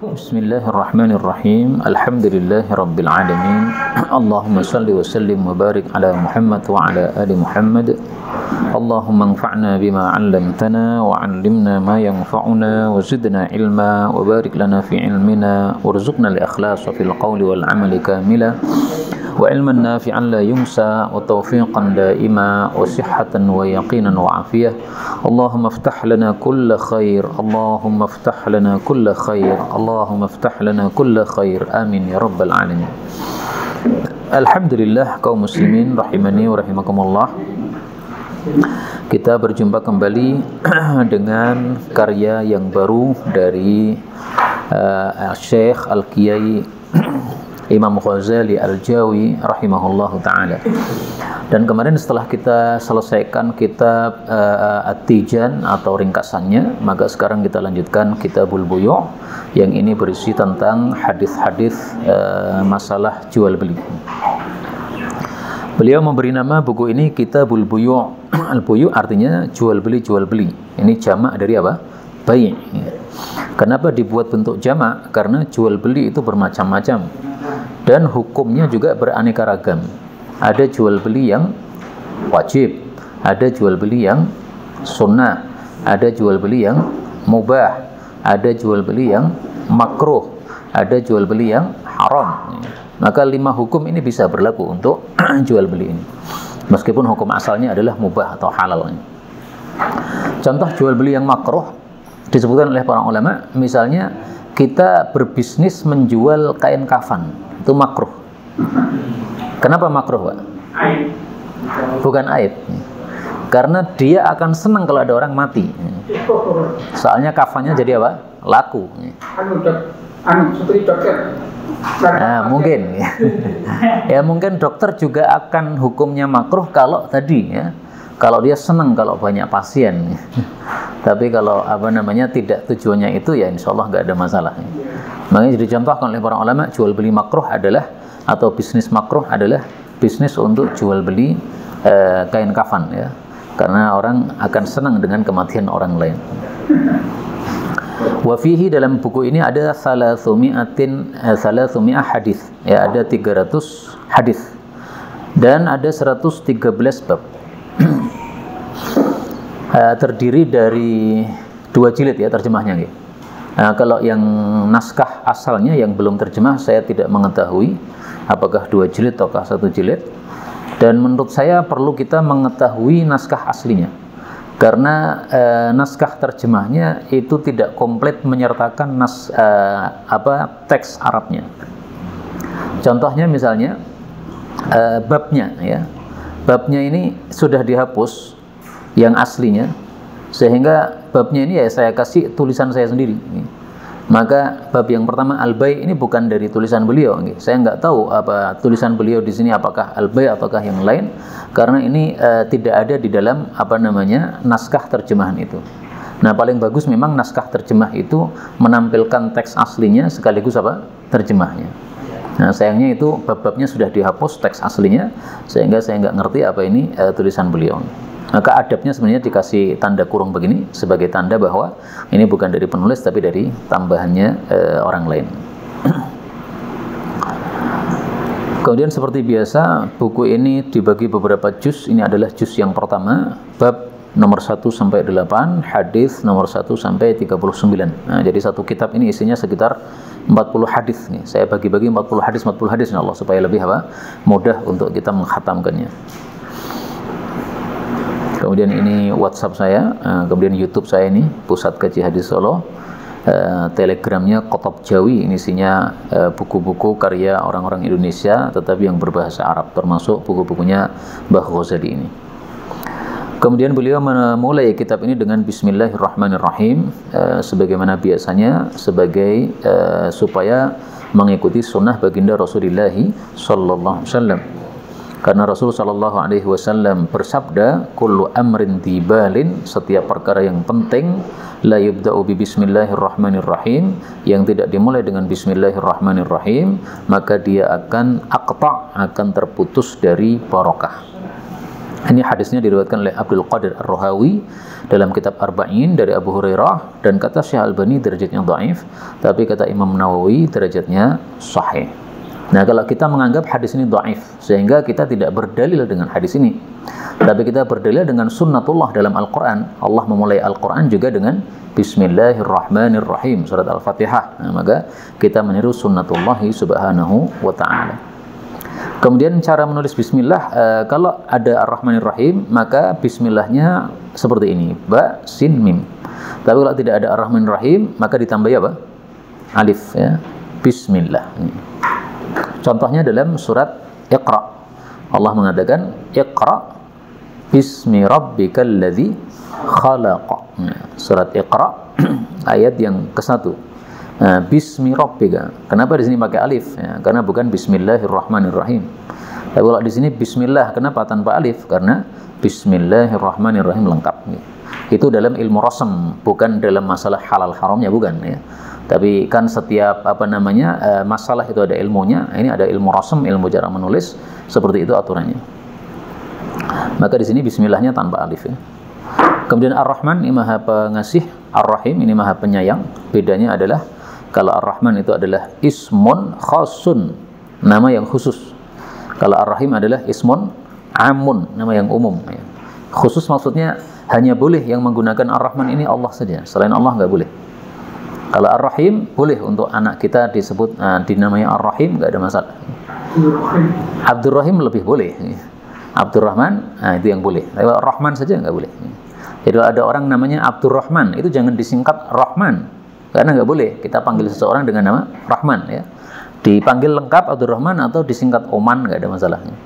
بسم الله الرحمن الرحيم. الحمد لله رب العالمين. اللهم صل وسلم وبارك على محمد وعلى آل محمد. اللهم انفعنا بما علمتنا وعلمنا ما ينفعنا وزدنا علما وبارك لنا في علمنا. وارزقنا الإخلاص في القول والعمل كاملا. وعلما نافعا لا ينسى وتوفيقا دائما وصحة ويقينا وعافية. اللهم افتح لنا كل خير اللهم افتح لنا كل خير اللهم افتح لنا كل خير. آمين يا رب العالمين. Alhamdulillah kaum muslimin rahimani wa rahimakumullah. Kita berjumpa kembali dengan karya yang baru dari uh, Syekh Al-Qiyai Imam Ghazali Al-Jawi rahimahullahu taala. Dan kemarin setelah kita selesaikan kitab uh, At-Tijan atau ringkasannya, maka sekarang kita lanjutkan Kitabul Buyu' yang ini berisi tentang hadis-hadis uh, masalah jual beli. Beliau memberi nama buku ini Kitabul Buyu'. Al-Buyu' artinya jual beli jual beli. Ini jamak dari apa? Bai'. Kenapa dibuat bentuk jamak? Karena jual beli itu bermacam-macam dan hukumnya juga beraneka ragam. Ada jual beli yang wajib, ada jual beli yang sunnah, ada jual beli yang mubah, ada jual beli yang makruh, ada jual beli yang haram. Maka lima hukum ini bisa berlaku untuk jual beli ini. Meskipun hukum asalnya adalah mubah atau halal. Contoh jual beli yang makruh disebutkan oleh para ulama, misalnya kita berbisnis menjual kain kafan itu makruh. Kenapa makruh, Pak? Aib. Bukan aib. Karena dia akan senang kalau ada orang mati. Soalnya kafannya jadi apa? Laku. Anu, anu. Nah, mungkin ya mungkin dokter juga akan hukumnya makruh kalau tadi ya kalau dia senang kalau banyak pasien. Tapi kalau apa namanya tidak tujuannya itu ya insya Allah nggak ada masalah. Makanya jadi contohkan oleh para ulama jual beli makruh adalah atau bisnis makruh adalah bisnis untuk jual beli eh, kain kafan ya. Karena orang akan senang dengan kematian orang lain. Wafihi dalam buku ini ada salah sumiatin eh, salah sumia hadis. Ya ada 300 hadis. Dan ada 113 bab uh, terdiri dari dua jilid ya terjemahnya gitu. Nah, kalau yang naskah asalnya yang belum terjemah saya tidak mengetahui apakah dua jilid ataukah satu jilid. Dan menurut saya perlu kita mengetahui naskah aslinya. Karena e, naskah terjemahnya itu tidak komplit menyertakan nas e, apa teks Arabnya. Contohnya misalnya e, babnya ya. Babnya ini sudah dihapus yang aslinya sehingga babnya ini ya saya kasih tulisan saya sendiri. Maka bab yang pertama al-bay ini bukan dari tulisan beliau. Saya nggak tahu apa tulisan beliau di sini apakah al-bay ataukah yang lain karena ini uh, tidak ada di dalam apa namanya naskah terjemahan itu. Nah paling bagus memang naskah terjemah itu menampilkan teks aslinya sekaligus apa? terjemahnya Nah sayangnya itu bab-babnya sudah dihapus teks aslinya sehingga saya nggak ngerti apa ini uh, tulisan beliau. Maka adabnya sebenarnya dikasih tanda kurung begini sebagai tanda bahwa ini bukan dari penulis tapi dari tambahannya uh, orang lain. Kemudian seperti biasa buku ini dibagi beberapa juz. Ini adalah juz yang pertama bab nomor 1 sampai 8, hadis nomor 1 sampai 39. Nah, jadi satu kitab ini isinya sekitar 40 hadis nih. Saya bagi-bagi 40 hadis 40 hadis Allah supaya lebih apa? mudah untuk kita menghatamkannya. Kemudian ini WhatsApp saya, eh, kemudian YouTube saya ini Pusat Kaji Hadis Solo. Eh, telegramnya Kotop Jawi ini isinya eh, buku-buku karya orang-orang Indonesia tetapi yang berbahasa Arab termasuk buku-bukunya Mbah Ghazali ini. Kemudian beliau memulai kitab ini dengan Bismillahirrahmanirrahim uh, sebagaimana biasanya sebagai uh, supaya mengikuti sunnah baginda Rasulullah Wasallam. Karena Rasul Sallallahu Alaihi Wasallam bersabda, "Kullu amrin tibalin setiap perkara yang penting la yubda'u bi bismillahirrahmanirrahim yang tidak dimulai dengan bismillahirrahmanirrahim maka dia akan aqta akan terputus dari barokah Ini hadisnya diriwayatkan oleh Abdul Qadir Ar-Rohawi dalam kitab Arba'in dari Abu Hurairah dan kata Syekh Albani derajatnya dhaif, tapi kata Imam Nawawi derajatnya sahih. Nah, kalau kita menganggap hadis ini dhaif sehingga kita tidak berdalil dengan hadis ini. Tapi kita berdalil dengan sunnatullah dalam Al-Qur'an. Allah memulai Al-Qur'an juga dengan Bismillahirrahmanirrahim surat Al-Fatihah. Nah, maka kita meniru sunnatullah subhanahu wa ta'ala. Kemudian cara menulis bismillah uh, kalau ada ar-rahmanir rahim maka bismillahnya seperti ini ba sin mim. Tapi kalau tidak ada ar-rahmanir rahim maka ditambah apa? Alif ya. Bismillah. Contohnya dalam surat Iqra. Allah mengatakan Iqra bismi rabbikal ladzi khalaq. Surat Iqra ayat yang ke-1 Bismi rabbika. Kenapa di sini pakai alif? Ya, karena bukan bismillahirrahmanirrahim. Tapi kalau di sini bismillah, kenapa tanpa alif? Karena bismillahirrahmanirrahim lengkap. Itu dalam ilmu rasem, bukan dalam masalah halal haramnya bukan ya. Tapi kan setiap apa namanya uh, masalah itu ada ilmunya. Ini ada ilmu rasem, ilmu cara menulis, seperti itu aturannya. Maka di sini bismillahnya tanpa alif ya. Kemudian Ar-Rahman ini Maha Pengasih, Ar-Rahim ini Maha Penyayang. Bedanya adalah kalau Ar-Rahman itu adalah ismun khasun, nama yang khusus. Kalau Ar-Rahim adalah ismun amun, nama yang umum. Ya. Khusus maksudnya hanya boleh yang menggunakan Ar-Rahman ini Allah saja. Selain Allah nggak boleh. Kalau Ar-Rahim boleh untuk anak kita disebut uh, dinamai Ar-Rahim nggak ada masalah. Abdurrahim lebih boleh. Abdurrahman nah itu yang boleh. Tapi Rahman saja nggak boleh. Jadi ada orang namanya Abdurrahman itu jangan disingkat Rahman karena nggak boleh kita panggil seseorang dengan nama Rahman ya. Dipanggil lengkap Abdurrahman atau disingkat Oman nggak ada masalahnya.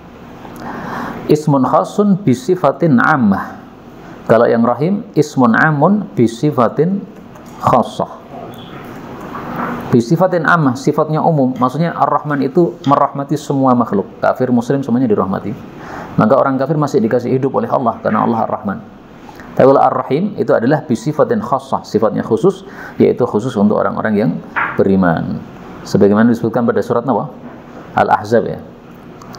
Ismun khasun bisifatin ammah. Kalau yang rahim ismun amun bisifatin khasah. Bisifatin ammah, sifatnya umum. Maksudnya Ar-Rahman itu merahmati semua makhluk. Kafir muslim semuanya dirahmati. Maka orang kafir masih dikasih hidup oleh Allah karena Allah Ar-Rahman. Tapi kalau Ar-Rahim itu adalah bisifatin khassah, sifatnya khusus yaitu khusus untuk orang-orang yang beriman. Sebagaimana disebutkan pada surat Nawa Al-Ahzab ya.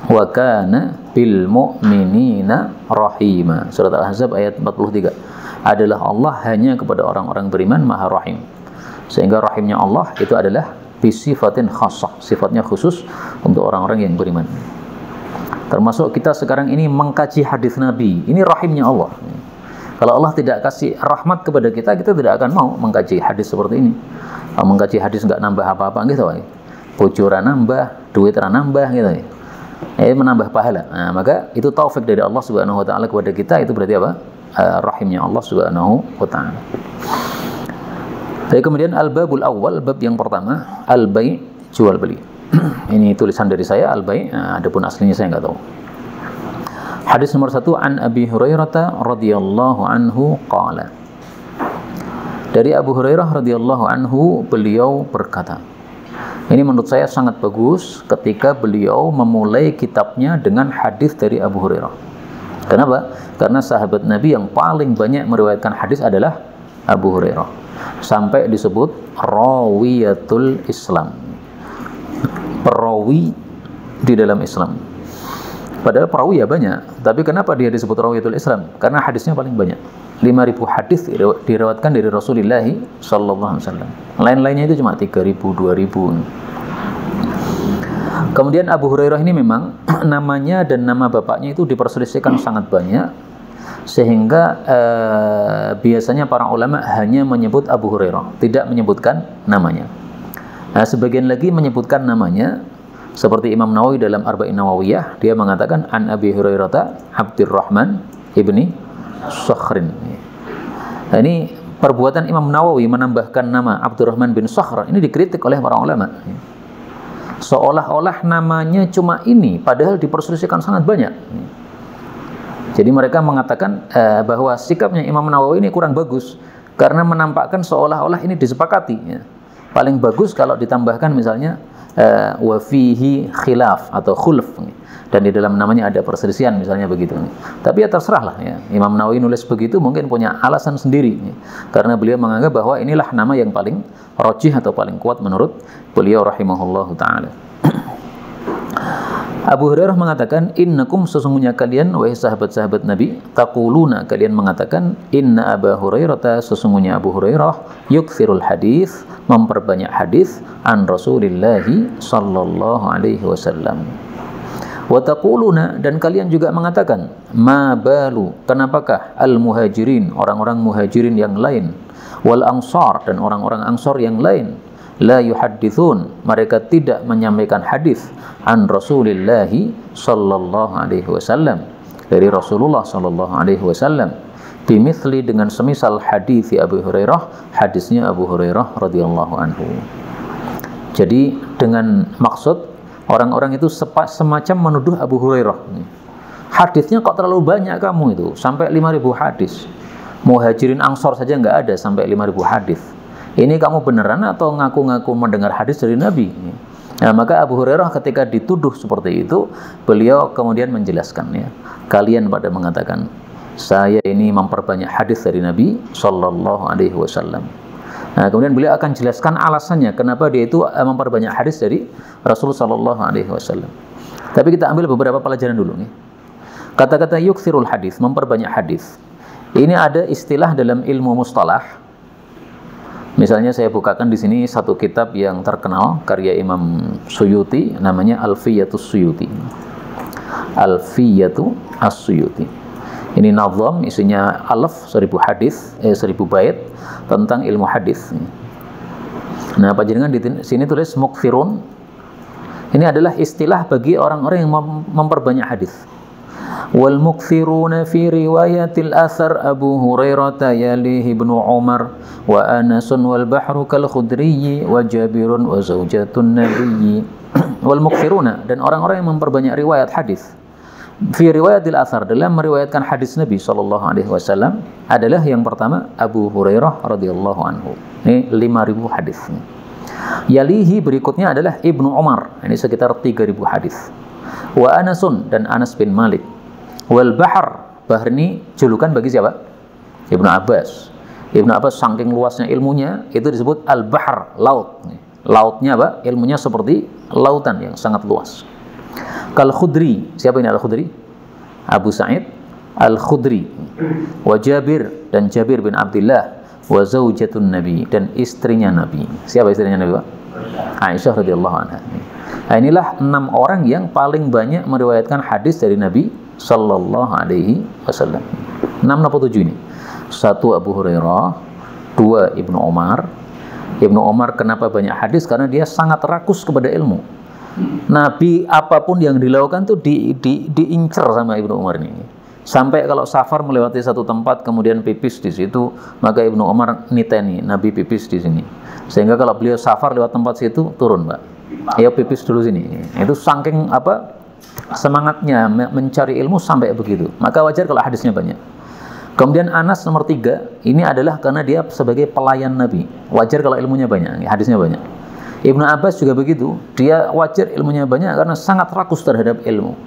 Wa kana bil mu'minina rahima. Surat Al-Ahzab ayat 43. Adalah Allah hanya kepada orang-orang beriman Maha Rahim. Sehingga rahimnya Allah itu adalah bisifatin khassah, sifatnya khusus untuk orang-orang yang beriman. Termasuk kita sekarang ini mengkaji hadis Nabi. Ini rahimnya Allah. Kalau Allah tidak kasih rahmat kepada kita, kita tidak akan mau mengkaji hadis seperti ini. Kalau mengkaji hadis nggak nambah apa-apa gitu, ya. bocoran nambah, duit nambah gitu. Ya. Eh, menambah pahala. Nah, maka itu taufik dari Allah Subhanahu wa taala kepada kita itu berarti apa? Uh, rahimnya Allah Subhanahu wa taala. Jadi kemudian al-babul awal, bab yang pertama, al-bai' jual beli. ini tulisan dari saya al-bai', nah, adapun aslinya saya nggak tahu. Hadis nomor satu an Abi Hurairah radhiyallahu anhu qala. Dari Abu Hurairah radhiyallahu anhu beliau berkata. Ini menurut saya sangat bagus ketika beliau memulai kitabnya dengan hadis dari Abu Hurairah. Kenapa? Karena sahabat Nabi yang paling banyak meriwayatkan hadis adalah Abu Hurairah. Sampai disebut rawiyatul Islam. Perawi di dalam Islam. Padahal perawi ya banyak. Tapi kenapa dia disebut rawiyatul Islam? Karena hadisnya paling banyak. 5000 hadis dirawatkan dari Rasulullah sallallahu alaihi wasallam. Lain-lainnya itu cuma 3000, 2000. Kemudian Abu Hurairah ini memang namanya dan nama bapaknya itu diperselisihkan sangat banyak sehingga eh, biasanya para ulama hanya menyebut Abu Hurairah, tidak menyebutkan namanya. Nah, sebagian lagi menyebutkan namanya seperti Imam Nawawi dalam Arba'in Nawawiyah, dia mengatakan an Abi Hurairah Abdurrahman ibni Sakhrin. Nah, ini perbuatan Imam Nawawi menambahkan nama Abdurrahman bin Sakhr ini dikritik oleh para ulama. Seolah-olah namanya cuma ini, padahal diperselisihkan sangat banyak. Jadi mereka mengatakan eh, bahwa sikapnya Imam Nawawi ini kurang bagus karena menampakkan seolah-olah ini disepakati. Ya. Paling bagus kalau ditambahkan misalnya uh, wa fihi khilaf atau khulf. Dan di dalam namanya ada perselisihan misalnya begitu. Tapi ya terserah lah ya. Imam Nawawi nulis begitu mungkin punya alasan sendiri. Karena beliau menganggap bahwa inilah nama yang paling rojih atau paling kuat menurut beliau rahimahullah taala Abu Hurairah mengatakan, Innakum sesungguhnya kalian, wahai sahabat-sahabat Nabi, takuluna kalian mengatakan, Inna Abu Hurairah sesungguhnya Abu Hurairah, yukfirul hadis, memperbanyak hadis, an Rasulillahi sallallahu alaihi wasallam. Watakuluna dan kalian juga mengatakan, ma balu, kenapakah al muhajirin, orang-orang muhajirin yang lain, wal ansar dan orang-orang ansor yang lain, la yuhaddithun. Mereka tidak menyampaikan hadis an Rasulillah sallallahu alaihi wasallam. Dari Rasulullah sallallahu alaihi wasallam. Bimithli dengan semisal hadis Abu Hurairah hadisnya Abu Hurairah radhiyallahu anhu. Jadi dengan maksud orang-orang itu semacam menuduh Abu Hurairah. Hadisnya kok terlalu banyak kamu itu? Sampai 5000 hadis. Muhajirin angsor saja nggak ada sampai 5000 hadis ini kamu beneran atau ngaku-ngaku mendengar hadis dari Nabi? Nah, maka Abu Hurairah ketika dituduh seperti itu, beliau kemudian menjelaskan ya. Kalian pada mengatakan, saya ini memperbanyak hadis dari Nabi Shallallahu Alaihi Wasallam. Nah, kemudian beliau akan jelaskan alasannya kenapa dia itu eh, memperbanyak hadis dari Rasul Shallallahu Alaihi Wasallam. Tapi kita ambil beberapa pelajaran dulu nih. Kata-kata yuksirul hadis, memperbanyak hadis. Ini ada istilah dalam ilmu mustalah Misalnya saya bukakan di sini satu kitab yang terkenal karya Imam Suyuti namanya Alfiyatus Suyuti. Alfiyatu As-Suyuti. Ini nazam isinya alaf seribu hadis eh seribu bait tentang ilmu hadis. Nah, panjenengan di sini tulis mukfirun. Ini adalah istilah bagi orang-orang yang memperbanyak hadis. Yalihi ibnu Umar wa Anas wal bahru kal khudri wa Jabirun wa zaujatun nabiyyi wal mukthiruna dan orang-orang yang memperbanyak riwayat hadis fi riwayatil athar dalam meriwayatkan hadis Nabi sallallahu alaihi wasallam adalah yang pertama Abu Hurairah radhiyallahu anhu. Ini 5000 hadis. Yalihi berikutnya adalah Ibnu Umar. Ini sekitar 3000 hadis. Wa Anasun dan Anas bin Malik Wal Bahar, Bahar ini julukan bagi siapa? Ibnu Abbas. Ibnu Abbas saking luasnya ilmunya itu disebut Al Bahar, laut. Lautnya apa? Ilmunya seperti lautan yang sangat luas. Kal Khudri, siapa ini Al Khudri? Abu Sa'id Al Khudri. Wa Jabir dan Jabir bin Abdullah wa zaujatun Nabi dan istrinya Nabi. Siapa istrinya Nabi, Pak? Aisyah radhiyallahu anha. Nah, inilah enam orang yang paling banyak meriwayatkan hadis dari Nabi Sallallahu Alaihi Wasallam. Enam atau tujuh ini? Satu Abu Hurairah, dua Ibnu Omar. Ibnu Omar kenapa banyak hadis? Karena dia sangat rakus kepada ilmu. Nabi apa pun yang dilakukan tuh di, di, diincer sama Ibnu Umar ini. Sampai kalau safar melewati satu tempat kemudian pipis di situ, maka Ibnu Umar niteni Nabi pipis di sini. Sehingga kalau beliau safar lewat tempat situ turun, Pak. Ayo pipis dulu sini. Itu saking apa semangatnya mencari ilmu sampai begitu. Maka wajar kalau hadisnya banyak. Kemudian Anas nomor tiga, ini adalah karena dia sebagai pelayan Nabi. Wajar kalau ilmunya banyak, hadisnya banyak. Ibnu Abbas juga begitu, dia wajar ilmunya banyak karena sangat rakus terhadap ilmu.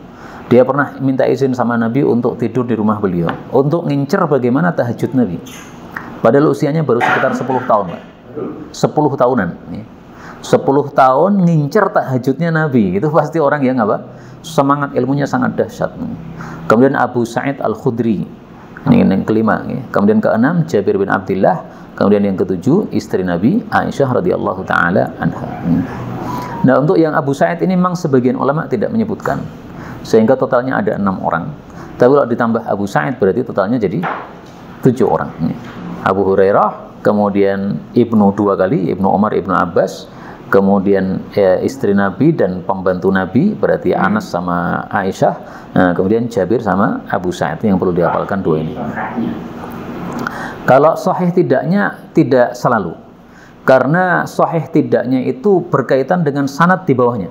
Dia pernah minta izin sama Nabi untuk tidur di rumah beliau, untuk ngincer bagaimana tahajud Nabi. Padahal usianya baru sekitar 10 tahun, Pak. 10 tahunan. 10 tahun ngincer tahajudnya Nabi, itu pasti orang yang apa? semangat ilmunya sangat dahsyat. Kemudian Abu Sa'id Al-Khudri. Ini yang kelima. Kemudian keenam Jabir bin Abdullah. Kemudian yang ketujuh istri Nabi Aisyah radhiyallahu taala anha. Nah untuk yang Abu Sa'id ini memang sebagian ulama tidak menyebutkan. Sehingga totalnya ada enam orang. Tapi kalau ditambah Abu Sa'id berarti totalnya jadi tujuh orang. Abu Hurairah, kemudian Ibnu dua kali, Ibnu Umar, Ibnu Abbas, kemudian ya, istri Nabi dan pembantu Nabi berarti Anas sama Aisyah nah, kemudian Jabir sama Abu Sa'id yang perlu dihafalkan dua ini. Kalau sahih tidaknya tidak selalu. Karena sahih tidaknya itu berkaitan dengan sanad di bawahnya.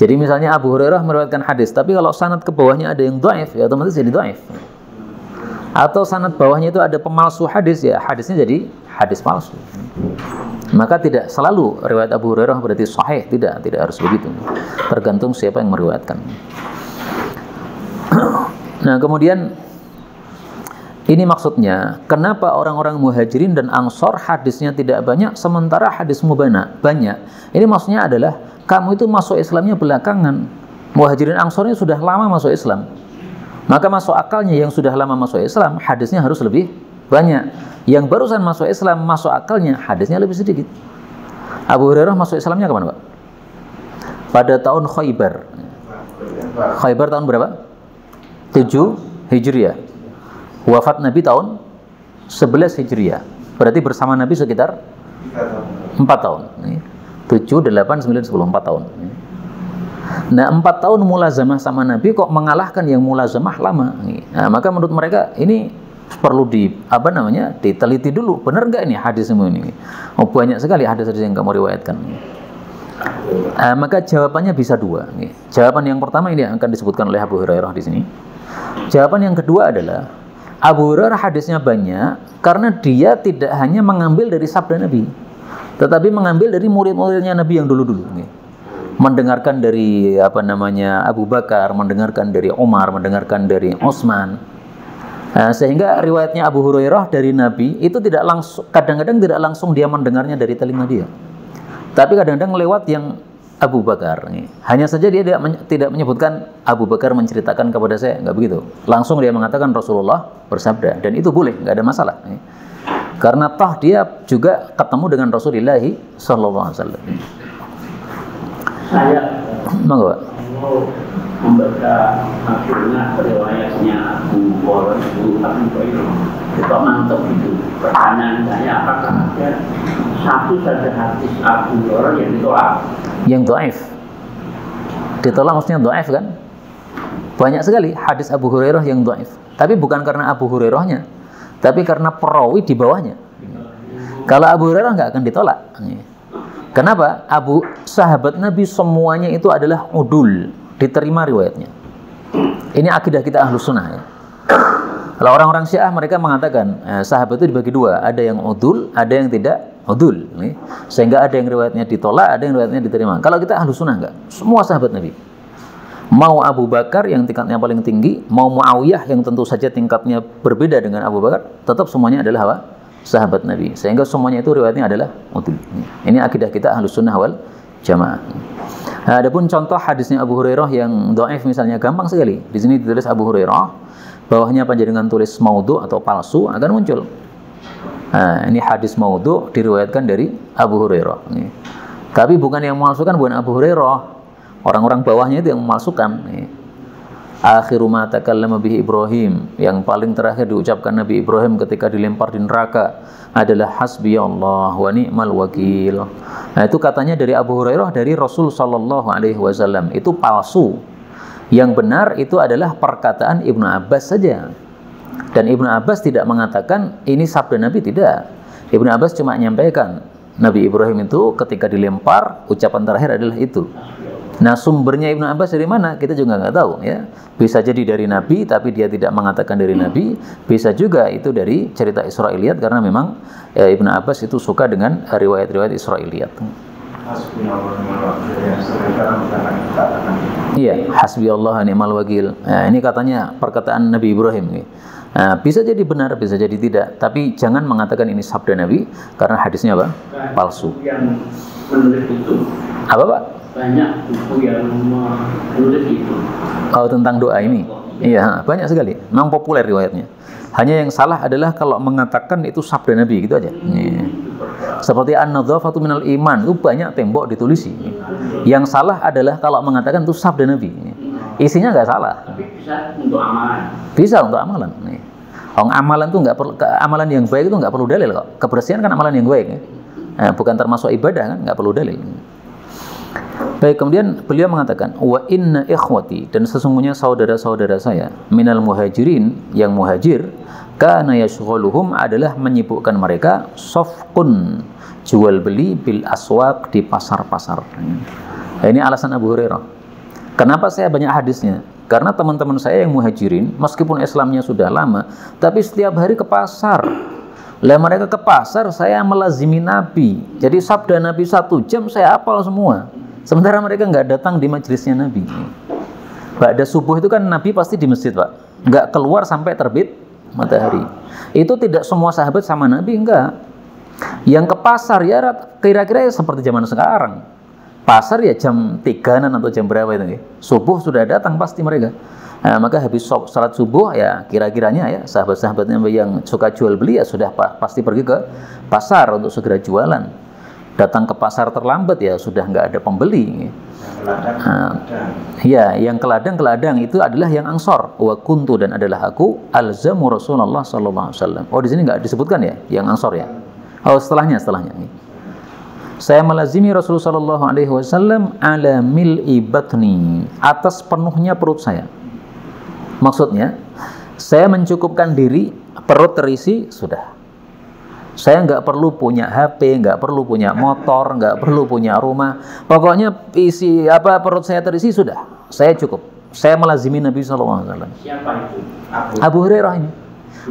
Jadi misalnya Abu Hurairah meriwayatkan hadis tapi kalau sanad ke bawahnya ada yang dhaif ya otomatis jadi dhaif. Atau sanad bawahnya itu ada pemalsu hadis ya hadisnya jadi hadis palsu maka tidak selalu riwayat Abu Hurairah berarti sahih, tidak, tidak harus begitu. Tergantung siapa yang meriwayatkan. Nah, kemudian ini maksudnya, kenapa orang-orang muhajirin dan ansor hadisnya tidak banyak, sementara hadis mubana banyak. Ini maksudnya adalah, kamu itu masuk Islamnya belakangan. Muhajirin Ansor ini sudah lama masuk Islam. Maka masuk akalnya yang sudah lama masuk Islam, hadisnya harus lebih banyak. Yang barusan masuk Islam, masuk akalnya, hadisnya lebih sedikit. Abu Hurairah masuk Islamnya kapan, Pak? Pada tahun Khaybar. Khaybar tahun berapa? 7 Hijriah. Wafat Nabi tahun 11 Hijriah. Berarti bersama Nabi sekitar 4 tahun. 7, 8, 9, 10, 4 tahun. Nah, empat tahun mulazamah sama Nabi kok mengalahkan yang mulazamah lama. Nah, maka menurut mereka ini perlu di apa namanya diteliti dulu. Benar nggak ini hadis semua ini? Oh banyak sekali hadis-hadis yang kamu riwayatkan. Uh, maka jawabannya bisa dua. Jawaban yang pertama ini akan disebutkan oleh Abu Hurairah di sini. Jawaban yang kedua adalah Abu Hurairah hadisnya banyak karena dia tidak hanya mengambil dari sabda Nabi tetapi mengambil dari murid-muridnya Nabi yang dulu-dulu. Mendengarkan dari apa namanya Abu Bakar, mendengarkan dari Umar, mendengarkan dari Utsman, Nah, sehingga riwayatnya Abu Hurairah dari Nabi itu tidak langsung kadang-kadang tidak langsung dia mendengarnya dari telinga dia. Tapi kadang-kadang lewat yang Abu Bakar. Hanya saja dia tidak menyebutkan Abu Bakar menceritakan kepada saya, nggak begitu. Langsung dia mengatakan Rasulullah bersabda dan itu boleh, nggak ada masalah. Karena toh dia juga ketemu dengan Rasulullah Sallallahu Alaihi Wasallam. Saya mau membaca akhirnya riwayatnya Abu Hurairah itu Abu Hurairah itu mantap itu. Pertanyaan saya apakah ada satu saja hadis Abu Hurairah yang ditolak? Yang doaif ditolak maksudnya doaif kan? Banyak sekali hadis Abu Hurairah yang doaif tapi bukan karena Abu Hurairahnya tapi karena perawi di bawahnya. Kalau Abu Hurairah nggak akan ditolak Kenapa? Abu sahabat Nabi semuanya itu adalah udul diterima riwayatnya. Ini akidah kita ahlu sunnah ya. Kalau orang-orang Syiah mereka mengatakan eh, sahabat itu dibagi dua, ada yang udul, ada yang tidak udul. Nih. Sehingga ada yang riwayatnya ditolak, ada yang riwayatnya diterima. Kalau kita ahlu sunnah enggak, semua sahabat Nabi. Mau Abu Bakar yang tingkatnya paling tinggi, mau Muawiyah yang tentu saja tingkatnya berbeda dengan Abu Bakar, tetap semuanya adalah apa? Sahabat Nabi. Sehingga semuanya itu riwayatnya adalah udul. Ini akidah kita ahlu sunnah wal jamaah. Nah, adapun contoh hadisnya Abu Hurairah yang doaif misalnya gampang sekali. Di sini ditulis Abu Hurairah, bawahnya panjangan tulis maudhu atau palsu akan muncul. Nah, ini hadis maudhu diriwayatkan dari Abu Hurairah. Ini. Tapi bukan yang memalsukan bukan Abu Hurairah. Orang-orang bawahnya itu yang memalsukan. Nih. Akhiru ma takallama bihi Ibrahim yang paling terakhir diucapkan Nabi Ibrahim ketika dilempar di neraka adalah hasbi Allah wa ni'mal wakil. Nah, itu katanya dari Abu Hurairah dari Rasul sallallahu alaihi wasallam. Itu palsu. Yang benar itu adalah perkataan Ibnu Abbas saja. Dan Ibnu Abbas tidak mengatakan ini sabda Nabi tidak. Ibnu Abbas cuma menyampaikan Nabi Ibrahim itu ketika dilempar ucapan terakhir adalah itu. Nah sumbernya Ibnu Abbas dari mana kita juga nggak tahu ya. Bisa jadi dari Nabi tapi dia tidak mengatakan dari Nabi. Bisa juga itu dari cerita Israiliyat karena memang ya, Ibnu Abbas itu suka dengan riwayat-riwayat Israiliyat. Iya, hasbi Allah ni'mal wakil. Nah, ini katanya perkataan Nabi Ibrahim. Nah, bisa jadi benar, bisa jadi tidak. Tapi jangan mengatakan ini sabda Nabi karena hadisnya apa? Palsu. yang menulis itu Apa Pak? Banyak buku yang menulis itu Oh tentang doa ini? Iya, banyak sekali. Memang populer riwayatnya. Hanya yang salah adalah kalau mengatakan itu sabda Nabi gitu aja. Iya. Seperti an-nadzafatu minal iman itu banyak tembok ditulisi. Yang salah adalah kalau mengatakan itu sabda Nabi. Isinya nggak salah. tapi bisa untuk amalan Bisa untuk amalan. Nih. Oh, amalan tuh nggak perlu amalan yang baik itu nggak perlu dalil kok. Kebersihan kan amalan yang baik. Ya. Eh, bukan termasuk ibadah kan nggak perlu dalil. Baik, kemudian beliau mengatakan wa inna ikhwati dan sesungguhnya saudara-saudara saya minal muhajirin yang muhajir kana yashghaluhum adalah menyibukkan mereka sofkun jual beli bil aswaq di pasar-pasar. Nah, ini alasan Abu Hurairah. Kenapa saya banyak hadisnya? Karena teman-teman saya yang muhajirin, meskipun Islamnya sudah lama, tapi setiap hari ke pasar. Lah mereka ke pasar, saya melazimi Nabi. Jadi sabda Nabi satu jam saya hafal semua. Sementara mereka nggak datang di majelisnya Nabi. Ba'da subuh itu kan Nabi pasti di masjid, Pak. Nggak keluar sampai terbit matahari. Itu tidak semua sahabat sama Nabi, enggak. Yang ke pasar ya kira-kira ya seperti zaman sekarang. Pasar ya jam 3 atau jam berapa itu ya. Subuh sudah datang pasti mereka. Nah, maka habis salat subuh ya kira-kiranya ya sahabat-sahabatnya yang suka jual beli ya sudah pa pasti pergi ke pasar untuk segera jualan. Datang ke pasar terlambat ya sudah nggak ada pembeli. Nah, ya, yang keladang-keladang itu adalah yang angsor. Wa kuntu dan adalah aku alzamu Rasulullah sallallahu alaihi wasallam. Oh, di sini nggak disebutkan ya yang angsor ya. Oh, setelahnya, setelahnya. Saya melazimi Rasulullah sallallahu alaihi wasallam ala mil'i batni, atas penuhnya perut saya. Maksudnya, saya mencukupkan diri, perut terisi, sudah. Saya nggak perlu punya HP, nggak perlu punya motor, nggak perlu punya rumah. Pokoknya isi apa perut saya terisi sudah. Saya cukup. Saya melazimi Nabi SAW. Siapa itu? Abu, Abu Hurairah ini.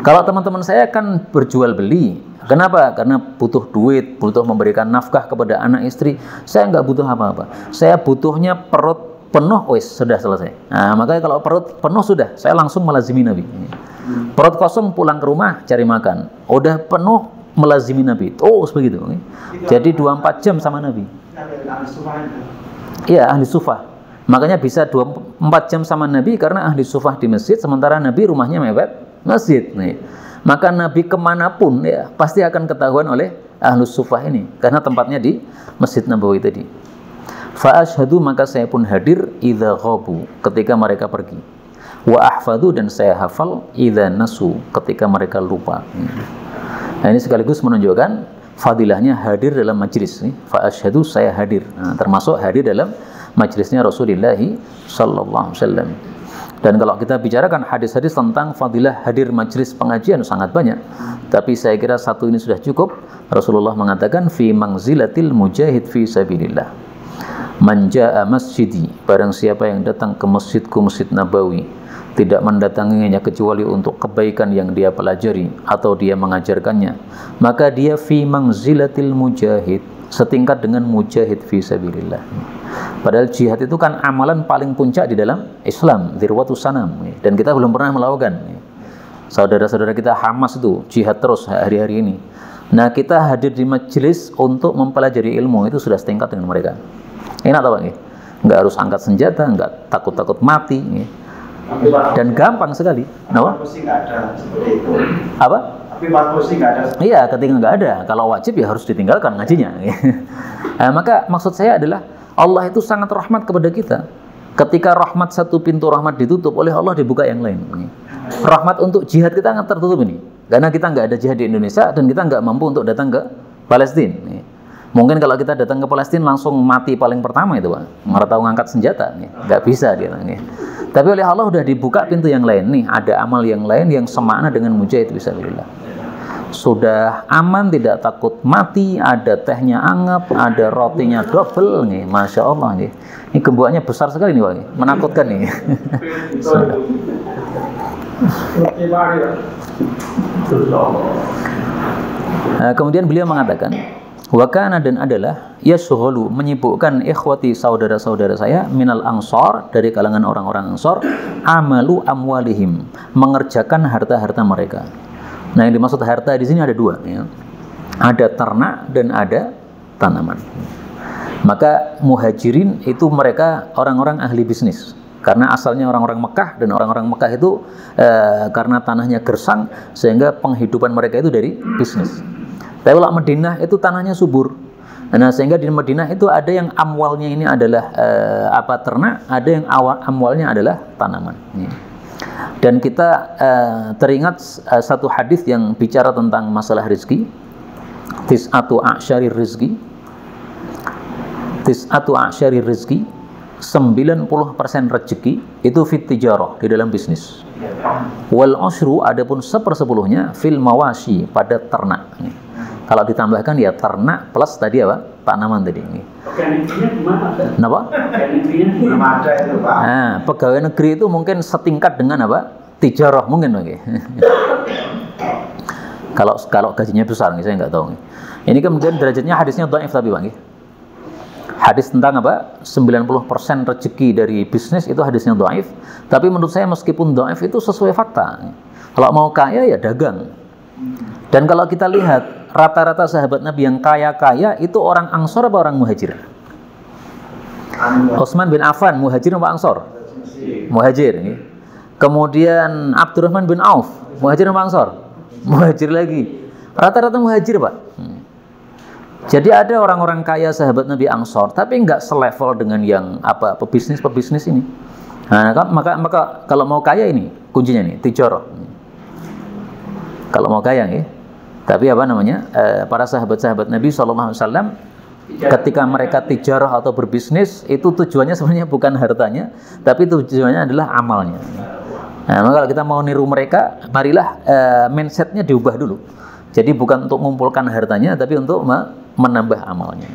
Kalau teman-teman saya kan berjual beli. Kenapa? Karena butuh duit, butuh memberikan nafkah kepada anak istri. Saya nggak butuh apa-apa. Saya butuhnya perut penuh, wes sudah selesai. Nah, makanya kalau perut penuh sudah, saya langsung melazimi Nabi. Perut kosong pulang ke rumah cari makan. Udah penuh melazimi Nabi. Oh, begitu. Jadi 24 jam sama Nabi. Iya, ahli sufah. Makanya bisa 24 jam sama Nabi karena ahli sufah di masjid, sementara Nabi rumahnya mepet masjid. Nih. Maka Nabi ke mana pun ya pasti akan ketahuan oleh ahli sufah ini karena tempatnya di Masjid Nabawi tadi. Fa'ashhadu maka saya pun hadir idza ghabu ketika mereka pergi. Wa ahfadu dan saya hafal idza nasu ketika mereka lupa. Nah, ini sekaligus menunjukkan fadilahnya hadir dalam majlis nih. Fa'ashhadu saya hadir. Nah, termasuk hadir dalam majlisnya Rasulullah sallallahu alaihi wasallam. Dan kalau kita bicarakan hadis-hadis tentang fadilah hadir majlis pengajian sangat banyak. Tapi saya kira satu ini sudah cukup. Rasulullah mengatakan fi mangzilatil mujahid fi sabilillah. Manja'a masjidi, barang siapa yang datang ke masjidku Masjid Nabawi, tidak mendatanginya kecuali untuk kebaikan yang dia pelajari atau dia mengajarkannya, maka dia fi mangzilatil mujahid, setingkat dengan mujahid fi sabilillah. Padahal jihad itu kan amalan paling puncak di dalam Islam, dirwatu sanam. Dan kita belum pernah melakukan. Saudara-saudara kita Hamas itu jihad terus hari-hari ini. Nah kita hadir di majelis untuk mempelajari ilmu itu sudah setingkat dengan mereka. Enak tak Pak? Nggak harus angkat senjata, nggak takut-takut mati. Dan gampang sekali. Kenapa? Apa? Tapi kursi nggak ada. Iya, ketika nggak ada. Kalau wajib ya harus ditinggalkan ngajinya. nah, maka maksud saya adalah Allah itu sangat rahmat kepada kita. Ketika rahmat satu pintu rahmat ditutup oleh Allah dibuka yang lain. Rahmat untuk jihad kita nggak tertutup ini. Karena kita nggak ada jihad di Indonesia dan kita nggak mampu untuk datang ke Palestina. Mungkin kalau kita datang ke Palestina langsung mati paling pertama itu, Pak. Nggak tahu ngangkat senjata, nggak bisa dia. Tapi oleh Allah udah dibuka pintu yang lain nih, ada amal yang lain yang semakna dengan mujahid bismillah. Sudah aman, tidak takut mati, ada tehnya anget, ada rotinya double nih, masya Allah nih. Ini gembuannya besar sekali nih, Pak. Menakutkan nih. nah, kemudian beliau mengatakan, Wakana dan adalah yasuhulu menyibukkan ikhwati saudara-saudara saya minal ansor dari kalangan orang-orang ansor amalu amwalihim mengerjakan harta-harta mereka. Nah yang dimaksud harta di sini ada dua, ya. ada ternak dan ada tanaman. Maka muhajirin itu mereka orang-orang ahli bisnis karena asalnya orang-orang Mekah dan orang-orang Mekah itu eh, karena tanahnya gersang sehingga penghidupan mereka itu dari bisnis. Tapi kalau Madinah itu tanahnya subur. Nah, sehingga di Madinah itu ada yang amwalnya ini adalah eh, apa ternak, ada yang awal amwalnya adalah tanaman. Dan kita eh, teringat eh, satu hadis yang bicara tentang masalah rezeki. Tis'atu a'syari rezeki. Tis'atu a'syari rezeki. 90% rezeki itu fit tijarah di dalam bisnis. Wal usru adapun sepersepuluhnya fil mawashi pada ternak. Kalau ditambahkan ya ternak plus tadi apa? Tanaman tadi ini. Kenapa? Nah, pegawai negeri itu mungkin setingkat dengan apa? Tijarah mungkin oke. kalau kalau gajinya besar nih, saya nggak tahu. Nih. Ini kemudian derajatnya hadisnya dhaif tapi Bang. Hadis tentang apa? 90% rezeki dari bisnis itu hadisnya dhaif. Tapi menurut saya meskipun dhaif itu sesuai fakta. Kalau mau kaya ya dagang. Dan kalau kita lihat rata-rata sahabat Nabi yang kaya-kaya itu orang Ansor apa orang Muhajir? Utsman bin Affan muhajir apa ansor? Muhajir ini. kemudian Abdurrahman bin Auf muhajir apa ansor? Muhajir lagi. Rata-rata muhajir pak. Hmm. jadi ada orang-orang kaya sahabat Nabi Ansor tapi nggak selevel dengan yang apa pebisnis pebisnis ini. Nah ka- maka maka kalau mau kaya ini kuncinya nih tijoro. Kalau mau kaya nih tapi apa namanya? Eh, para sahabat-sahabat Nabi SAW ketika mereka tijarah atau berbisnis itu tujuannya sebenarnya bukan hartanya tapi tujuannya adalah amalnya. Nah maka kalau kita mau niru mereka marilah eh, mindsetnya diubah dulu. Jadi bukan untuk mengumpulkan hartanya tapi untuk me- menambah amalnya.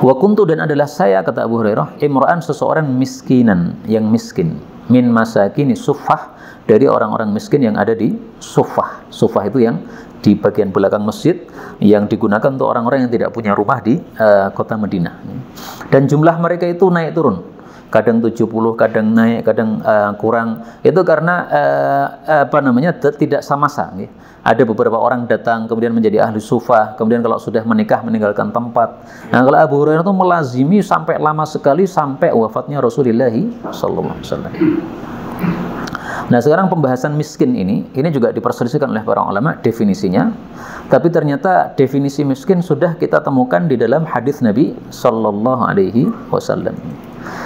Wa kuntu dan adalah saya kata Abu Hurairah imra'an seseorang miskinan yang miskin. Min masakini sufah dari orang-orang miskin yang ada di sufah. Sufah itu yang di bagian belakang masjid yang digunakan untuk orang-orang yang tidak punya rumah di eh, kota Madinah. Dan jumlah mereka itu naik turun. Kadang 70, kadang naik, kadang eh, kurang. Itu karena eh, apa namanya tidak samasa. nggih. Ada beberapa orang datang kemudian menjadi ahli sufah, kemudian kalau sudah menikah meninggalkan tempat. Nah, kalau Abu Hurairah itu melazimi sampai lama sekali sampai wafatnya Rasulullah sallallahu. Nah, sekarang pembahasan miskin ini ini juga diperselisihkan oleh para ulama definisinya. Tapi ternyata definisi miskin sudah kita temukan di dalam hadis Nabi sallallahu alaihi wasallam.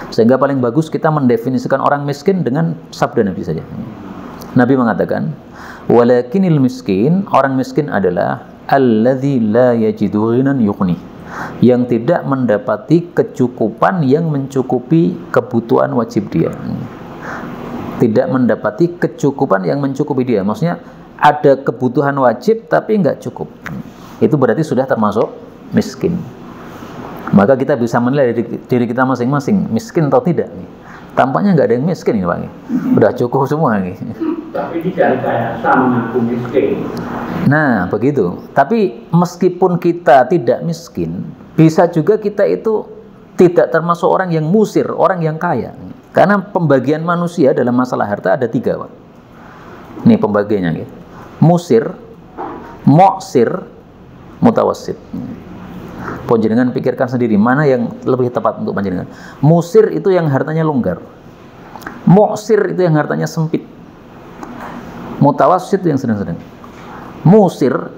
Sehingga paling bagus kita mendefinisikan orang miskin dengan sabda Nabi saja. Nabi mengatakan, "Walakinil miskin, orang miskin adalah alladzi la yajidu ghinan yughni." Yang tidak mendapati kecukupan yang mencukupi kebutuhan wajib dia. Tidak mendapati kecukupan yang mencukupi dia. Maksudnya ada kebutuhan wajib tapi nggak cukup. Itu berarti sudah termasuk miskin. Maka kita bisa menilai diri, diri kita masing-masing miskin atau tidak. Tampaknya nggak ada yang miskin ini Pak. Udah cukup semua nih. Tapi tidak kayak sama miskin. Nah, begitu. Tapi meskipun kita tidak miskin, bisa juga kita itu tidak termasuk orang yang musir, orang yang kaya. Karena pembagian manusia dalam masalah harta ada tiga, Pak. Ini pembagiannya. gitu. Musir, moksir, mutawasid. Panjenengan pikirkan sendiri mana yang lebih tepat untuk panjenengan. Musir itu yang hartanya longgar. Moksir itu yang hartanya sempit. Mutawasid itu yang sedang-sedang. Musir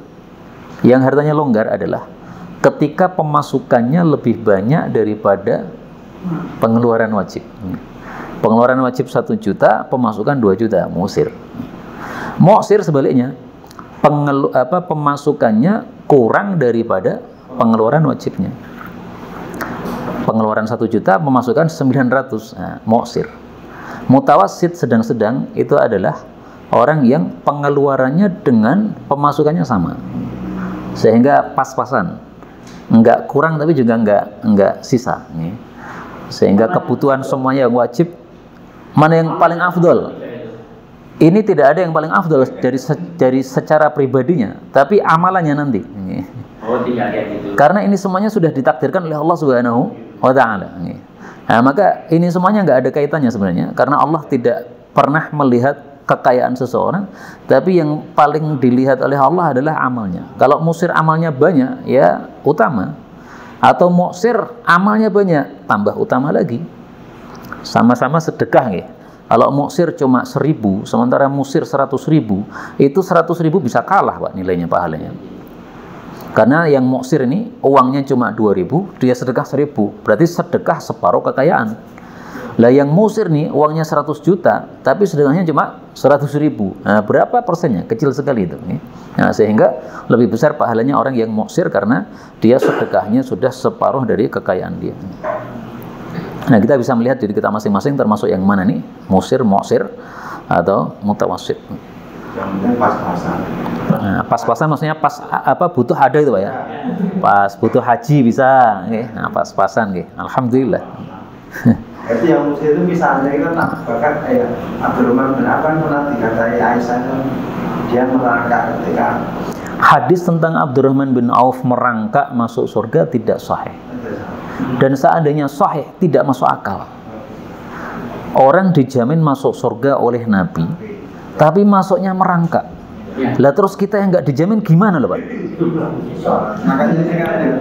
yang hartanya longgar adalah ketika pemasukannya lebih banyak daripada pengeluaran wajib. Pengeluaran wajib 1 juta, pemasukan 2 juta, musir. Moksir sebaliknya, pengelu, apa, pemasukannya kurang daripada pengeluaran wajibnya. Pengeluaran 1 juta, pemasukan 900, nah, moksir. Mutawasid sedang-sedang itu adalah orang yang pengeluarannya dengan pemasukannya sama. Sehingga pas-pasan. Enggak kurang tapi juga enggak enggak sisa. nih. Sehingga kebutuhan semuanya yang wajib mana yang paling afdol? Ini tidak ada yang paling afdol dari se- dari secara pribadinya, tapi amalannya nanti. Oh tidak kayak gitu. Karena ini semuanya sudah ditakdirkan oleh Allah Subhanahu wa taala. Nah, maka ini semuanya nggak ada kaitannya sebenarnya karena Allah tidak pernah melihat kekayaan seseorang, tapi yang paling dilihat oleh Allah adalah amalnya. Kalau musir amalnya banyak, ya utama. Atau muksir amalnya banyak, tambah utama lagi. Sama-sama sedekah ya. Kalau muksir cuma seribu, sementara musir seratus ribu, itu seratus ribu bisa kalah pak nilainya pahalanya. Karena yang muksir ini uangnya cuma 2000, dia sedekah 1000. Berarti sedekah separuh kekayaan. Lah yang musir nih uangnya 100 juta, tapi sedekahnya cuma 100 ribu. Nah, berapa persennya? Kecil sekali itu. nih. Nah, sehingga lebih besar pahalanya orang yang muksir karena dia sedekahnya sudah separuh dari kekayaan dia. Nah, kita bisa melihat diri kita masing-masing termasuk yang mana nih? Musir, muksir, atau mutawasid. pas-pasan. Nah, pas-pasan maksudnya pas apa butuh ada itu Pak ya. Pas butuh haji bisa, nggih. Nah, pas-pasan nggih. Alhamdulillah. Jadi yang musik itu misalnya kita tak bahkan kayak Abdurrahman bin Affan pernah dikatai Aisyah itu dia merangkak ketika Hadis tentang Abdurrahman bin Auf merangkak masuk surga tidak sahih. Dan seandainya sahih tidak masuk akal. Orang dijamin masuk surga oleh Nabi, tapi masuknya merangkak. Lah terus kita yang nggak dijamin gimana loh Pak?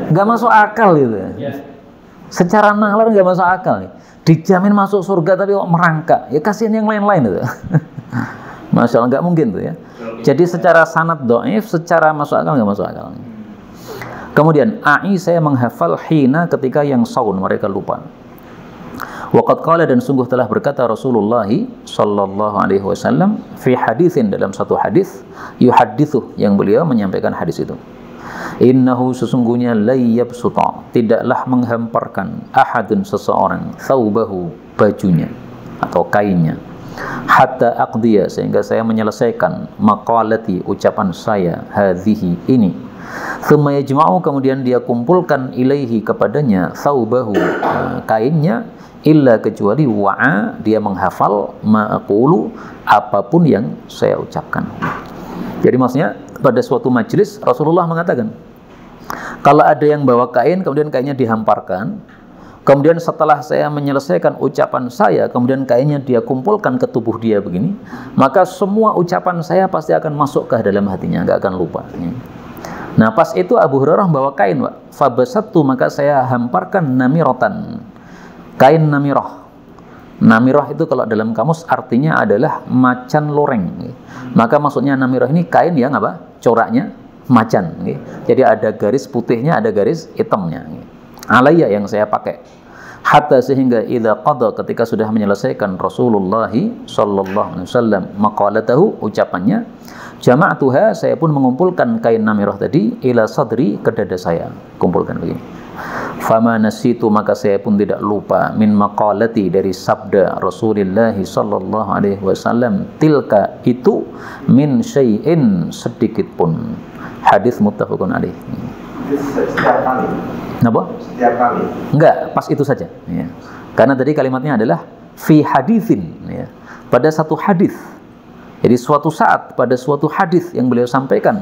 Nggak masuk akal gitu. Secara nalar nggak masuk akal nih. Dijamin masuk surga tapi kok merangkak. Ya kasihan yang lain-lain itu. Masya Allah nggak mungkin tuh ya. Jadi secara sanat doif, secara masuk akal nggak masuk akal. Kemudian Ai saya menghafal hina ketika yang saun mereka lupa. Waqad qala dan sungguh telah berkata Rasulullah sallallahu alaihi wasallam fi haditsin dalam satu hadis yuhaditsu yang beliau menyampaikan hadis itu. Innahu sesungguhnya layyabsuta tidaklah menghamparkan ahadun seseorang thawbahu bajunya atau kainnya hatta aqdiya sehingga saya menyelesaikan maqalati ucapan saya hadhihi ini Thumma yajma'u kemudian dia kumpulkan ilaihi kepadanya thawbahu eh, kainnya illa kecuali wa'a dia menghafal ma'aqulu apa pun yang saya ucapkan. Jadi maksudnya pada suatu majelis Rasulullah mengatakan kalau ada yang bawa kain kemudian kainnya dihamparkan kemudian setelah saya menyelesaikan ucapan saya kemudian kainnya dia kumpulkan ke tubuh dia begini maka semua ucapan saya pasti akan masuk ke dalam hatinya nggak akan lupa. Nah pas itu Abu Hurairah bawa kain, Pak. Fabasatu maka saya hamparkan namirotan kain namirah. Namirah itu kalau dalam kamus artinya adalah macan loreng. Maka maksudnya namirah ini kain yang apa? Coraknya macan. Jadi ada garis putihnya, ada garis hitamnya. Alaya yang saya pakai. Hatta sehingga idza qada ketika sudah menyelesaikan Rasulullah sallallahu alaihi wasallam maqalatahu ucapannya jama'atuha saya pun mengumpulkan kain namirah tadi ila sadri ke dada saya kumpulkan begini Fama nasitu maka saya pun tidak lupa min maqalati dari sabda Rasulullah sallallahu alaihi wasallam tilka itu min syai'in sedikit pun. Hadis muttafaqun alaih. Setiap kali. Kenapa? Setiap kali. Enggak, pas itu saja. Ya. Karena tadi kalimatnya adalah fi hadithin. Ya. Pada satu hadis. Jadi suatu saat pada suatu hadis yang beliau sampaikan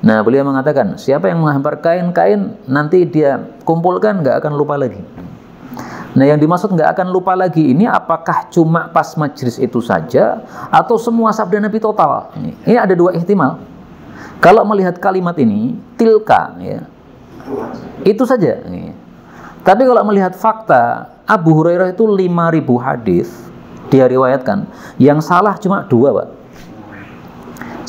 Nah, beliau mengatakan, siapa yang menghampar kain-kain, nanti dia kumpulkan, nggak akan lupa lagi. Nah, yang dimaksud nggak akan lupa lagi ini apakah cuma pas majlis itu saja, atau semua sabda Nabi total? Ini ada dua ihtimal. Kalau melihat kalimat ini, tilka, ya, itu saja. Tapi kalau melihat fakta, Abu Hurairah itu 5000 hadis dia riwayatkan, yang salah cuma dua, Pak.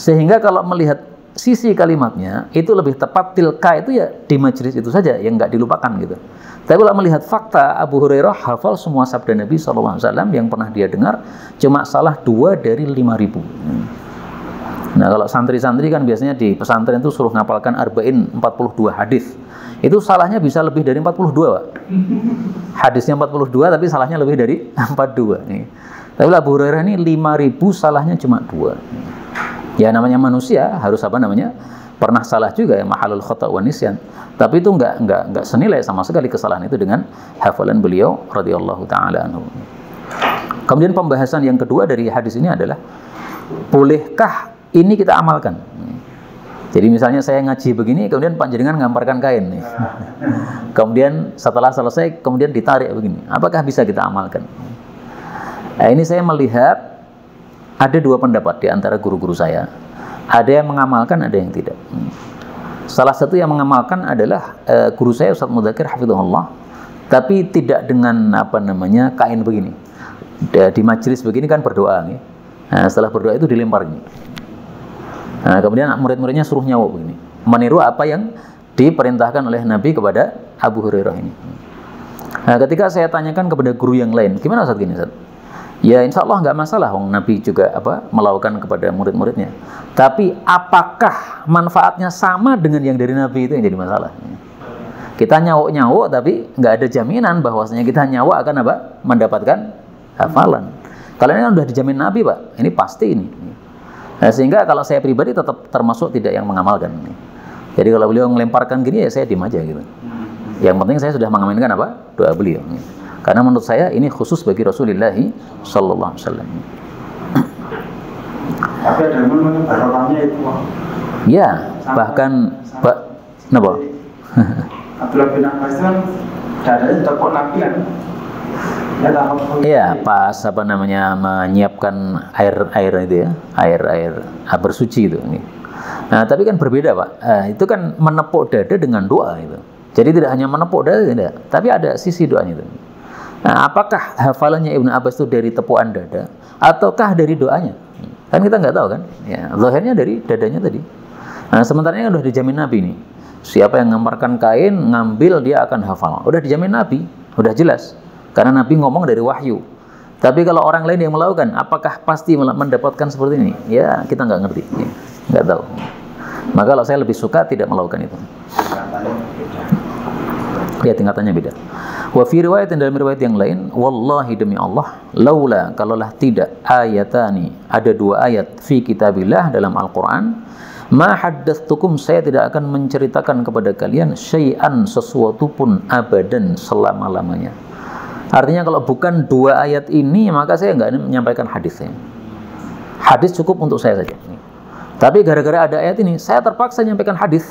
Sehingga kalau melihat sisi kalimatnya itu lebih tepat tilka itu ya di majelis itu saja yang nggak dilupakan gitu. Tapi kalau melihat fakta Abu Hurairah hafal semua sabda Nabi SAW yang pernah dia dengar cuma salah dua dari lima ribu. Nah kalau santri-santri kan biasanya di pesantren itu suruh ngapalkan arba'in 42 hadis. Itu salahnya bisa lebih dari 42 Pak. Hadisnya 42 tapi salahnya lebih dari 42 nih. Tapi Abu Hurairah ini 5000 salahnya cuma dua ya namanya manusia harus apa namanya pernah salah juga ya mahalul khata wa nisyan tapi itu enggak enggak enggak senilai sama sekali kesalahan itu dengan hafalan beliau radhiyallahu taala anhu kemudian pembahasan yang kedua dari hadis ini adalah bolehkah ini kita amalkan jadi misalnya saya ngaji begini, kemudian panjenengan ngamparkan kain nih. kemudian setelah selesai, kemudian ditarik begini. Apakah bisa kita amalkan? Nah, ini saya melihat ada dua pendapat di antara guru-guru saya. Ada yang mengamalkan, ada yang tidak. Salah satu yang mengamalkan adalah uh, guru saya Ustaz Mudakir Hafizullah, tapi tidak dengan apa namanya kain begini. Di majelis begini kan berdoa, nih. Nah, setelah berdoa itu dilempar gini. Nah, kemudian murid-muridnya suruh nyawa begini, meniru apa yang diperintahkan oleh Nabi kepada Abu Hurairah ini. Nah, ketika saya tanyakan kepada guru yang lain, gimana saat gini Ustaz? Ya insya Allah nggak masalah, Wong Nabi juga apa melakukan kepada murid-muridnya. Tapi apakah manfaatnya sama dengan yang dari Nabi itu yang jadi masalah? Kita nyawuk-nyawuk tapi nggak ada jaminan bahwasanya kita nyawa akan apa? Mendapatkan hafalan. Kalau ini kan udah dijamin Nabi, Pak. Ini pasti ini. Nah, sehingga kalau saya pribadi tetap termasuk tidak yang mengamalkan. Jadi kalau beliau melemparkan gini ya saya diem aja gitu. Yang penting saya sudah mengaminkan apa? Doa beliau. Karena menurut saya ini khusus bagi Rasulullah Sallallahu Alaihi Wasallam. Tapi ada yang barokahnya itu. Ya, bahkan Pak, napa? Abdullah bin Abbas kan dadanya toko Nabi kan. Iya, pas apa namanya menyiapkan air air itu ya, air air bersuci itu. Nah, tapi kan berbeda pak. Eh, itu kan menepuk dada dengan doa itu. Jadi tidak hanya menepuk dada, tidak. Tapi ada sisi doanya itu. Nah, apakah hafalannya Ibnu Abbas itu dari tepuan dada ataukah dari doanya? Kan kita nggak tahu kan? Ya, zahirnya dari dadanya tadi. Nah, sementara ini kan udah dijamin Nabi nih. Siapa yang ngemparkan kain, ngambil dia akan hafal. Udah dijamin Nabi, udah jelas. Karena Nabi ngomong dari wahyu. Tapi kalau orang lain yang melakukan, apakah pasti mendapatkan seperti ini? Ya, kita nggak ngerti, ya, nggak tahu. Maka kalau saya lebih suka tidak melakukan itu. Ya, tingkatannya beda. Wa fi riwayat dalam riwayat yang lain, wallahi demi Allah, laula kalaulah tidak ayatani, ada dua ayat fi kitabillah dalam Al-Qur'an, ma haddatsukum saya tidak akan menceritakan kepada kalian syai'an sesuatu pun abadan selama-lamanya Artinya kalau bukan dua ayat ini maka saya nggak menyampaikan hadisnya. Hadis cukup untuk saya saja. Tapi gara-gara ada ayat ini saya terpaksa menyampaikan hadis.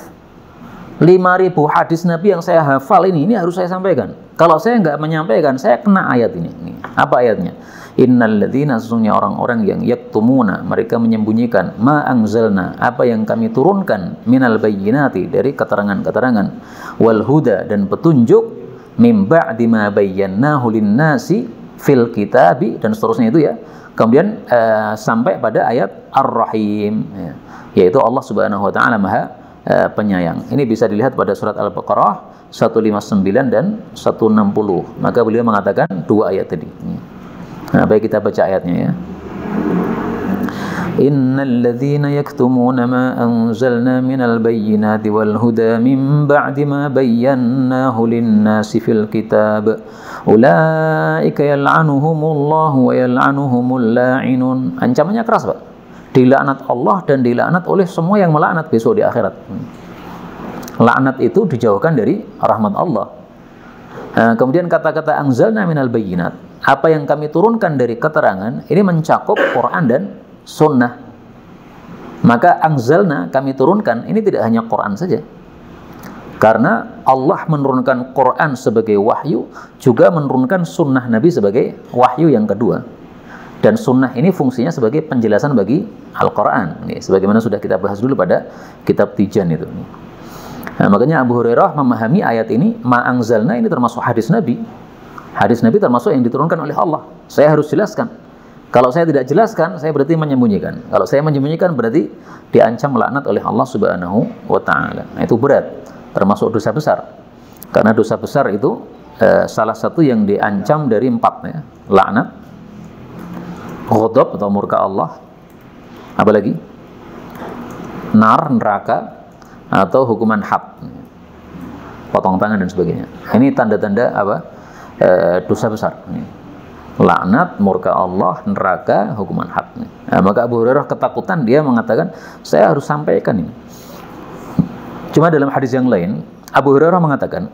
5000 hadis Nabi yang saya hafal ini ini harus saya sampaikan. Kalau saya nggak menyampaikan, saya kena ayat ini. Apa ayatnya? Innal ladzina sesungguhnya orang-orang yang yaktumuna mereka menyembunyikan ma anzalna apa yang kami turunkan minal bayyinati dari keterangan-keterangan wal huda dan petunjuk mim ba'di ma bayyanahu lin-nasi fil kitabi dan seterusnya itu ya. Kemudian uh, sampai pada ayat Ar-Rahim ya. yaitu Allah Subhanahu wa taala Maha uh, penyayang. Ini bisa dilihat pada surat Al-Baqarah 159 dan 160. Maka beliau mengatakan dua ayat tadi. Nah, baik kita baca ayatnya ya. إن الذين يكتمون ما أنزلنا من البينات والهدى من بعد ما بيناه للناس في الكتاب أولئك يلعنهم الله ويلعنهم اللاعنون ancamannya keras Pak dilaknat Allah dan dilaknat oleh semua yang melaknat besok di akhirat laknat itu dijauhkan dari rahmat Allah nah, kemudian kata-kata anzalna minal bayinat apa yang kami turunkan dari keterangan ini mencakup Quran dan sunnah. Maka angzalna kami turunkan ini tidak hanya Quran saja. Karena Allah menurunkan Quran sebagai wahyu, juga menurunkan sunnah Nabi sebagai wahyu yang kedua. Dan sunnah ini fungsinya sebagai penjelasan bagi Al-Quran. Sebagaimana sudah kita bahas dulu pada kitab Tijan itu. Nah, makanya Abu Hurairah memahami ayat ini, ma'angzalna ini termasuk hadis Nabi. Hadis Nabi termasuk yang diturunkan oleh Allah. Saya harus jelaskan. Kalau saya tidak jelaskan, saya berarti menyembunyikan. Kalau saya menyembunyikan berarti diancam melaknat oleh Allah Subhanahu wa taala. Nah, itu berat, termasuk dosa besar. Karena dosa besar itu eh, salah satu yang diancam dari empat ya. Laknat, ghadab atau murka Allah. Apa lagi? Nar, neraka atau hukuman had. Potong tangan dan sebagainya. Ini tanda-tanda apa? Eh, dosa besar. Laknat, murka Allah, neraka, hukuman hak. Nah, maka Abu Hurairah ketakutan dia mengatakan, saya harus sampaikan ini. Cuma dalam hadis yang lain, Abu Hurairah mengatakan,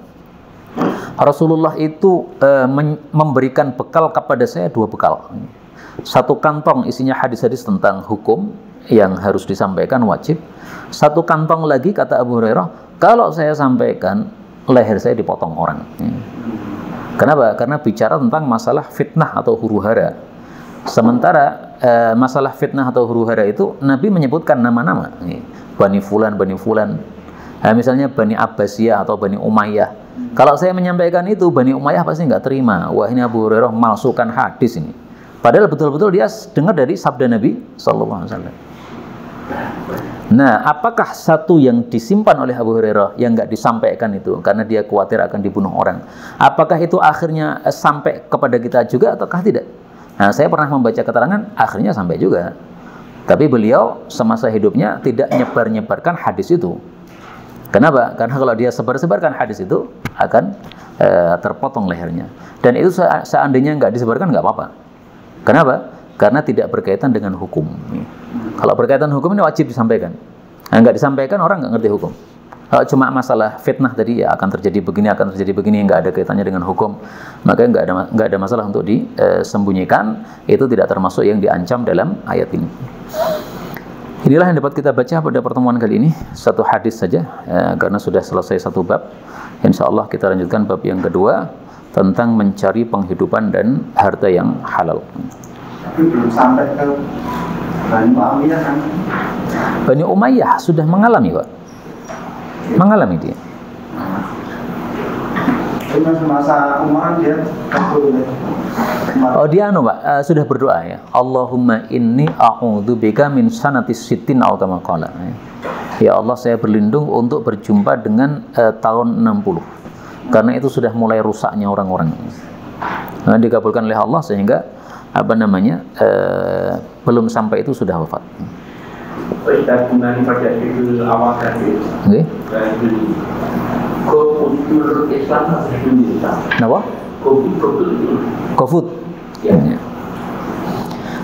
Rasulullah itu e, memberikan bekal kepada saya dua bekal. Satu kantong isinya hadis-hadis tentang hukum yang harus disampaikan wajib. Satu kantong lagi kata Abu Hurairah, kalau saya sampaikan leher saya dipotong orang. Kenapa? Karena bicara tentang masalah fitnah atau huru hara. Sementara e, masalah fitnah atau huru hara itu Nabi menyebutkan nama-nama. Bani Fulan, Bani Fulan. Nah, misalnya Bani Abbasiyah atau Bani Umayyah. Kalau saya menyampaikan itu, Bani Umayyah pasti nggak terima. Wah ini Abu Hurairah malsukan hadis ini. Padahal betul-betul dia dengar dari sabda Nabi Sallallahu. Nah, apakah satu yang disimpan oleh Abu Hurairah yang nggak disampaikan itu karena dia khawatir akan dibunuh orang? Apakah itu akhirnya eh, sampai kepada kita juga ataukah tidak? Nah, saya pernah membaca keterangan akhirnya sampai juga. Tapi beliau semasa hidupnya tidak nyebar-nyebarkan hadis itu. Kenapa? Karena kalau dia sebar-sebarkan hadis itu akan e, terpotong lehernya. Dan itu seandainya nggak disebarkan nggak apa-apa. Kenapa? Karena tidak berkaitan dengan hukum. Kalau berkaitan hukum ini wajib disampaikan. Nah, nggak disampaikan orang nggak ngerti hukum. Kalau cuma masalah fitnah tadi ya akan terjadi begini akan terjadi begini nggak ada kaitannya dengan hukum maka nggak ada nggak ada masalah untuk disembunyikan itu tidak termasuk yang diancam dalam ayat ini. Inilah yang dapat kita baca pada pertemuan kali ini satu hadis saja ya, karena sudah selesai satu bab. Insya Allah kita lanjutkan bab yang kedua tentang mencari penghidupan dan harta yang halal. Tapi belum sampai ke Bani Umayyah kan? Bani Umayyah sudah mengalami Pak. Mengalami dia. Umar Umar. Oh dia anu Pak, eh, sudah berdoa ya. Allahumma inni a'udzubika min sanatis sitin kama qala. Ya Allah saya berlindung untuk berjumpa dengan eh, tahun 60. Karena itu sudah mulai rusaknya orang-orang. Nah, dikabulkan oleh Allah sehingga apa namanya eh, belum sampai itu sudah wafat. Kita kembali pada judul awal tadi. Oke. Dari kultur Islam harus Indonesia. Kenapa? Kultur itu. GoFood. Ya. Ya.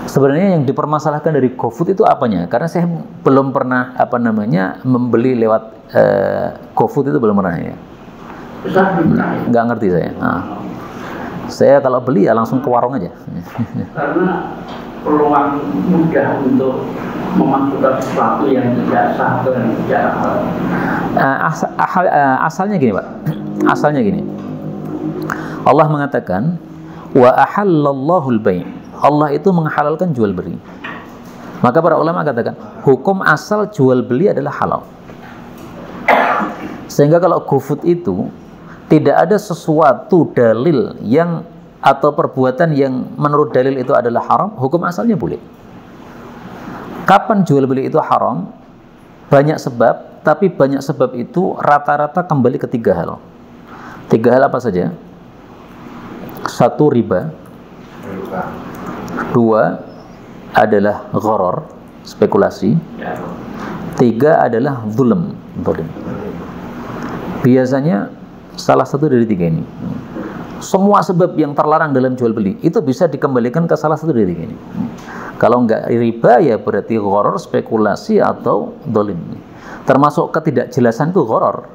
Sebenarnya yang dipermasalahkan dari GoFood itu apanya? Karena saya belum pernah apa namanya membeli lewat eh, GoFood itu belum pernah ya. Nggak ngerti saya. Nah, saya kalau beli ya langsung ke warung aja. Karena peluang mudah untuk memasukkan sesuatu yang tidak sah dan tidak halal. Eh, as- ahal- eh, asalnya gini pak, asalnya gini. Allah mengatakan wa ahallallahu al-bai'. Allah itu menghalalkan jual beli. Maka para ulama katakan hukum asal jual beli adalah halal. Sehingga kalau GoFood itu tidak ada sesuatu dalil yang atau perbuatan yang menurut dalil itu adalah haram, hukum asalnya boleh. Kapan jual beli itu haram? Banyak sebab, tapi banyak sebab itu rata-rata kembali ke tiga hal. Tiga hal apa saja? Satu riba, dua adalah gharar, spekulasi, Ya. tiga adalah zulm. Biasanya salah satu dari tiga ini. Semua sebab yang terlarang dalam jual beli itu bisa dikembalikan ke salah satu dari tiga ini. Kalau enggak riba ya berarti gharar, spekulasi atau zalim. Termasuk ketidakjelasan itu gharar.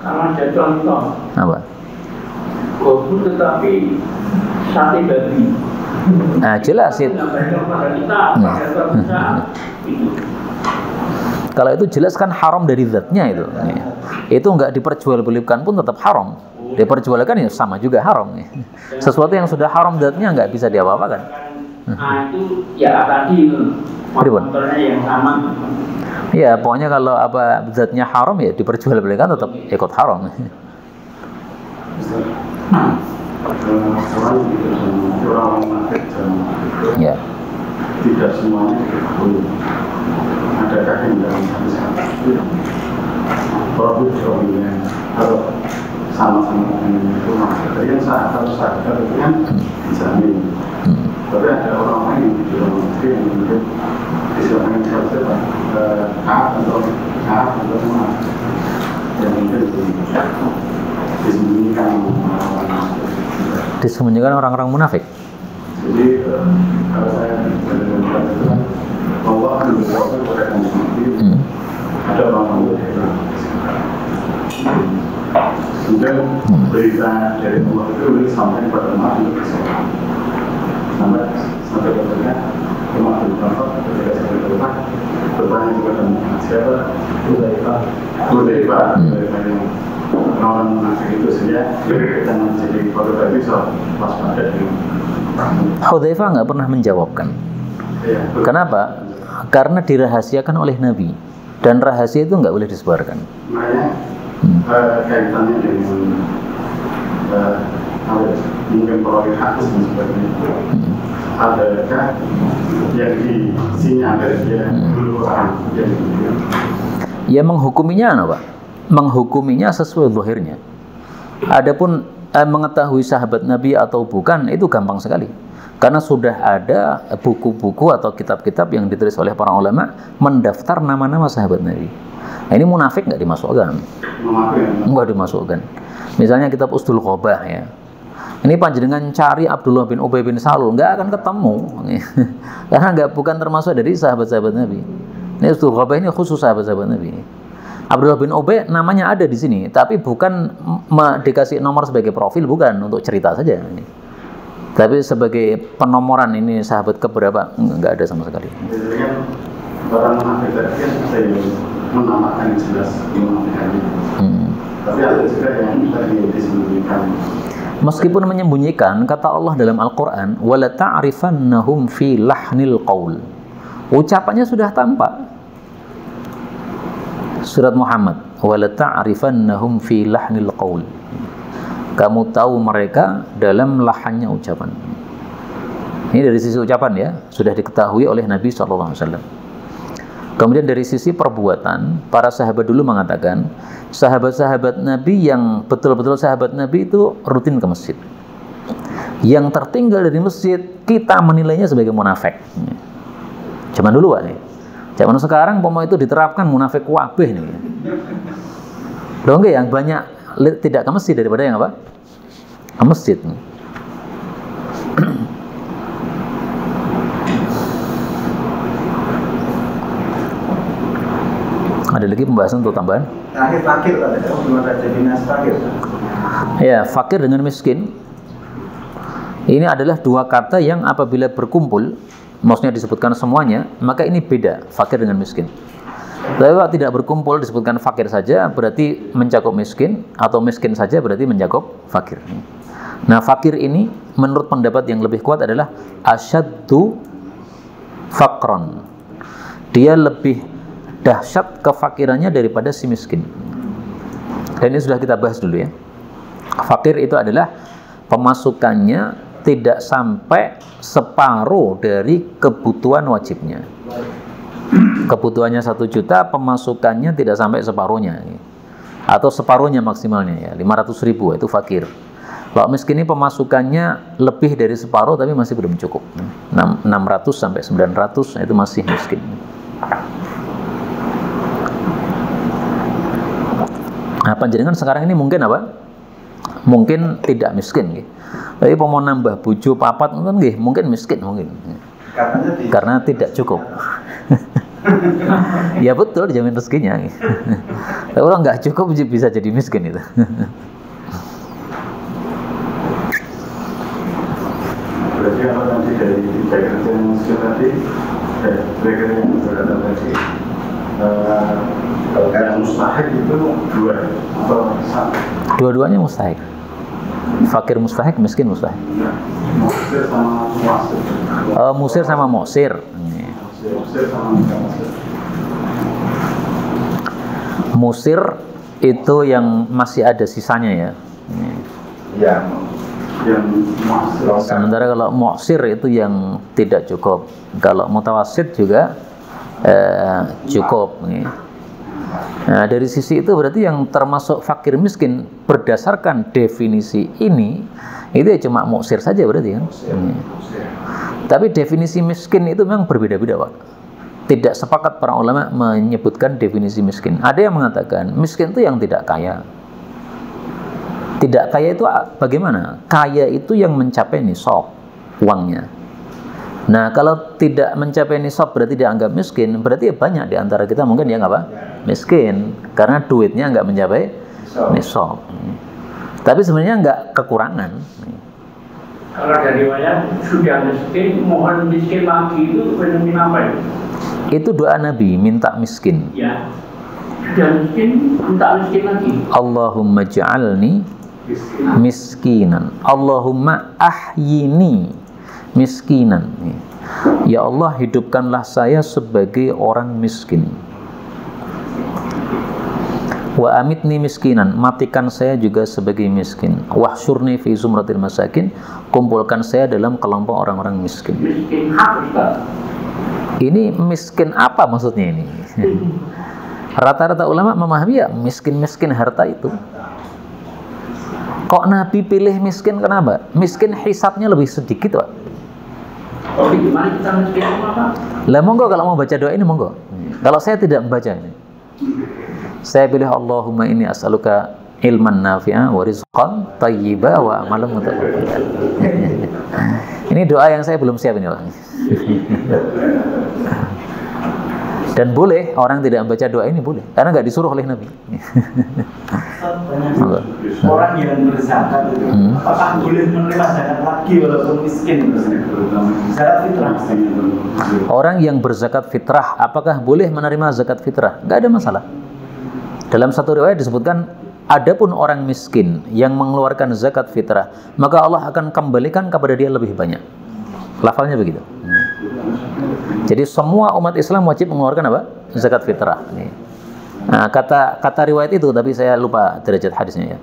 Kalau ada contoh, Apa? gobu tetapi sate babi. Nah, jelas itu. Nggak pada kita, Nah. Kalau itu jelas kan haram dari zatnya itu. Ya. Itu nggak diperjualbelikan pun tetap haram. Diperjualkan ya sama juga haram. ya. Sesuatu yang sudah haram zatnya nggak bisa diapa-apakan. Nah itu ya tadi? Motornya yang sama. Ya pokoknya kalau apa zatnya haram ya diperjualbelikan tetap ikut haram. Ya. tidak semuanya yang dalam kalau sama-sama maksudnya yang saat harus sadar itu kan. Tapi ada orang lain di dalam negeri yang mungkin istilahnya seperti apa? eh, Kaaf atau kaaf atau maaf yang mungkin disembunyikan orang-orang Disembunyikan orang-orang munafik. jadi eh, kalau saya Allah akan berdoa kepada kamu sendiri Hmm. ada orang yang Kemudian berita dari Allah itu boleh sampai pada makhluk seseorang sampai sampai kepada makhluk contoh ketika sampai ke rumah bertanya kepada Muhammad siapa Hudzaifah Hudzaifah Hudzaifah yang orang munafik itu saja dan menjadi korban bisa waspada dengan Hudzaifah nggak pernah menjawabkan. ya, Kenapa? Karena dirahasiakan oleh Nabi dan rahasia itu nggak boleh disebarkan. Hmm. ya, Hmm. adakah yang disinyalir Hmm. dulu orang yang Ya menghukuminya apa? Menghukuminya sesuai zahirnya. Adapun eh, mengetahui sahabat Nabi atau bukan itu gampang sekali. Karena sudah ada buku-buku atau kitab-kitab yang ditulis oleh para ulama mendaftar nama-nama sahabat Nabi. Nah, ini munafik nggak dimasukkan, nggak dimasukkan. Misalnya kitab Usdul Qobah ya. Ini panjenengan cari Abdullah bin Ubay bin Salul nggak akan ketemu, karena nggak bukan termasuk dari sahabat-sahabat Nabi. Ini Usdul Qobah ini khusus sahabat-sahabat Nabi. Abdullah bin Ubay namanya ada di sini, tapi bukan dikasih nomor sebagai profil, bukan untuk cerita saja. Tapi sebagai penomoran ini sahabat keberapa nggak ada sama sekali. Jadi kan orang munafik tadi kan ada yang menamakan yang jelas menafikannya. Hmm. Tapi ada juga yang tadi disembunyikan. Meskipun menyembunyikan, kata Allah dalam Al-Quran, وَلَا تَعْرِفَنَّهُمْ فِي لَحْنِ الْقَوْلِ Ucapannya sudah tampak. Surat Muhammad, وَلَا تَعْرِفَنَّهُمْ فِي لَحْنِ الْقَوْلِ kamu tahu mereka dalam lahannya ucapan. Ini dari sisi ucapan ya, sudah diketahui oleh Nabi SAW. Kemudian dari sisi perbuatan, para sahabat dulu mengatakan, sahabat-sahabat Nabi yang betul-betul sahabat Nabi itu rutin ke masjid. Yang tertinggal dari masjid, kita menilainya sebagai munafik. Zaman dulu nih. Zaman sekarang pomo itu diterapkan munafik wabih nih. Loh enggak yang banyak tidak ke masjid daripada yang apa? Ke masjid. Ada lagi pembahasan untuk tambahan? Terakhir fakir fakir. Ya, fakir dengan miskin ini adalah dua kata yang apabila berkumpul, maksudnya disebutkan semuanya, maka ini beda, fakir dengan miskin. Tapi kalau tidak berkumpul disebutkan fakir saja berarti mencakup miskin atau miskin saja berarti mencakup fakir. Nah, fakir ini menurut pendapat yang lebih kuat adalah asyaddu fakron. Dia lebih dahsyat kefakirannya daripada si miskin. Dan ini sudah kita bahas dulu ya. Fakir itu adalah pemasukannya tidak sampai separuh dari kebutuhan wajibnya. Kebutuhannya satu juta, pemasukannya tidak sampai separuhnya. Atau separuhnya maksimalnya ya, 500 ribu itu fakir. Kalau miskin ini pemasukannya lebih dari separuh tapi masih belum cukup. 600 sampai 900 itu masih miskin. Nah, panjenengan sekarang ini mungkin apa? Mungkin tidak miskin gitu. Tapi mau nambah bujo papat mungkin nggih, mungkin miskin mungkin. Karena tidak cukup. Ya betul dijamin rezekinya. Kalau nggak cukup bisa jadi miskin itu. Berarti apa nanti dari kerja yang muncul tadi, eh, mereka yang berada tadi, eh, kalau kayak mustahil itu dua atau satu. Dua-duanya mustahik. Fakir mustahik, miskin mustahik. Nah, Musir sama muasir. Eh, musir sama mosir. Musir muasir. Musir itu yang masih ada sisanya ya. ya Yang. Sementara kalau mosir itu yang tidak cukup. Kalau mutawasid juga eh, cukup. Nah, dari sisi itu berarti yang termasuk fakir miskin berdasarkan definisi ini itu ya cuma mosir saja berarti kan. Hmm. Tapi definisi miskin itu memang berbeda-beda, Pak. Tidak sepakat para ulama menyebutkan definisi miskin. Ada yang mengatakan miskin itu yang tidak kaya. Tidak kaya itu bagaimana? Kaya itu yang mencapai nisab uangnya. Nah, kalau tidak mencapai nisab berarti dianggap miskin, berarti ya banyak di antara kita mungkin yang apa? Miskin karena duitnya nggak mencapai nisab. Tapi sebenarnya nggak kekurangan. Kalau dari wayang sudah miskin, mohon miskin lagi itu fenomena apa ya? Itu doa Nabi, minta miskin. Ya, sudah miskin, minta miskin lagi. Allahumma ja'alni miskinan. Allahumma ahyini miskinan. Ya Allah, hidupkanlah saya sebagai orang miskin. Wa amitni miskinan, matikan saya juga sebagai miskin. Wahsyurni fi zumratil masakin, kumpulkan saya dalam kelompok orang-orang miskin. Ini miskin apa maksudnya ini? Rata-rata ulama memahami ya miskin-miskin harta itu. Kok Nabi pilih miskin kenapa? Miskin hisapnya lebih sedikit, Pak. Oh, gimana kita? Lah monggo kalau mau baca doa ini monggo. Kalau saya tidak membaca ini. Saya pilih Allahumma inni as'aluka ilman nafi'a wa rizqan tayyiba wa amalan mutaqabbalan. ini doa yang saya belum siap ini, Pak. Dan boleh orang tidak membaca doa ini boleh karena nggak disuruh oleh Nabi. Orang yang berzakat itu Hmm. apakah boleh menerima zakat lagi walaupun miskin zakat fitrah Orang yang berzakat fitrah, apakah boleh menerima zakat fitrah? Gak ada masalah. Dalam satu riwayat disebutkan, adapun orang miskin yang mengeluarkan zakat fitrah, maka Allah akan kembalikan kepada dia lebih banyak. Lafalnya begitu. Jadi semua umat Islam wajib mengeluarkan apa? Zakat fitrah. Nih. Nah, kata kata riwayat itu tapi saya lupa derajat hadisnya ya.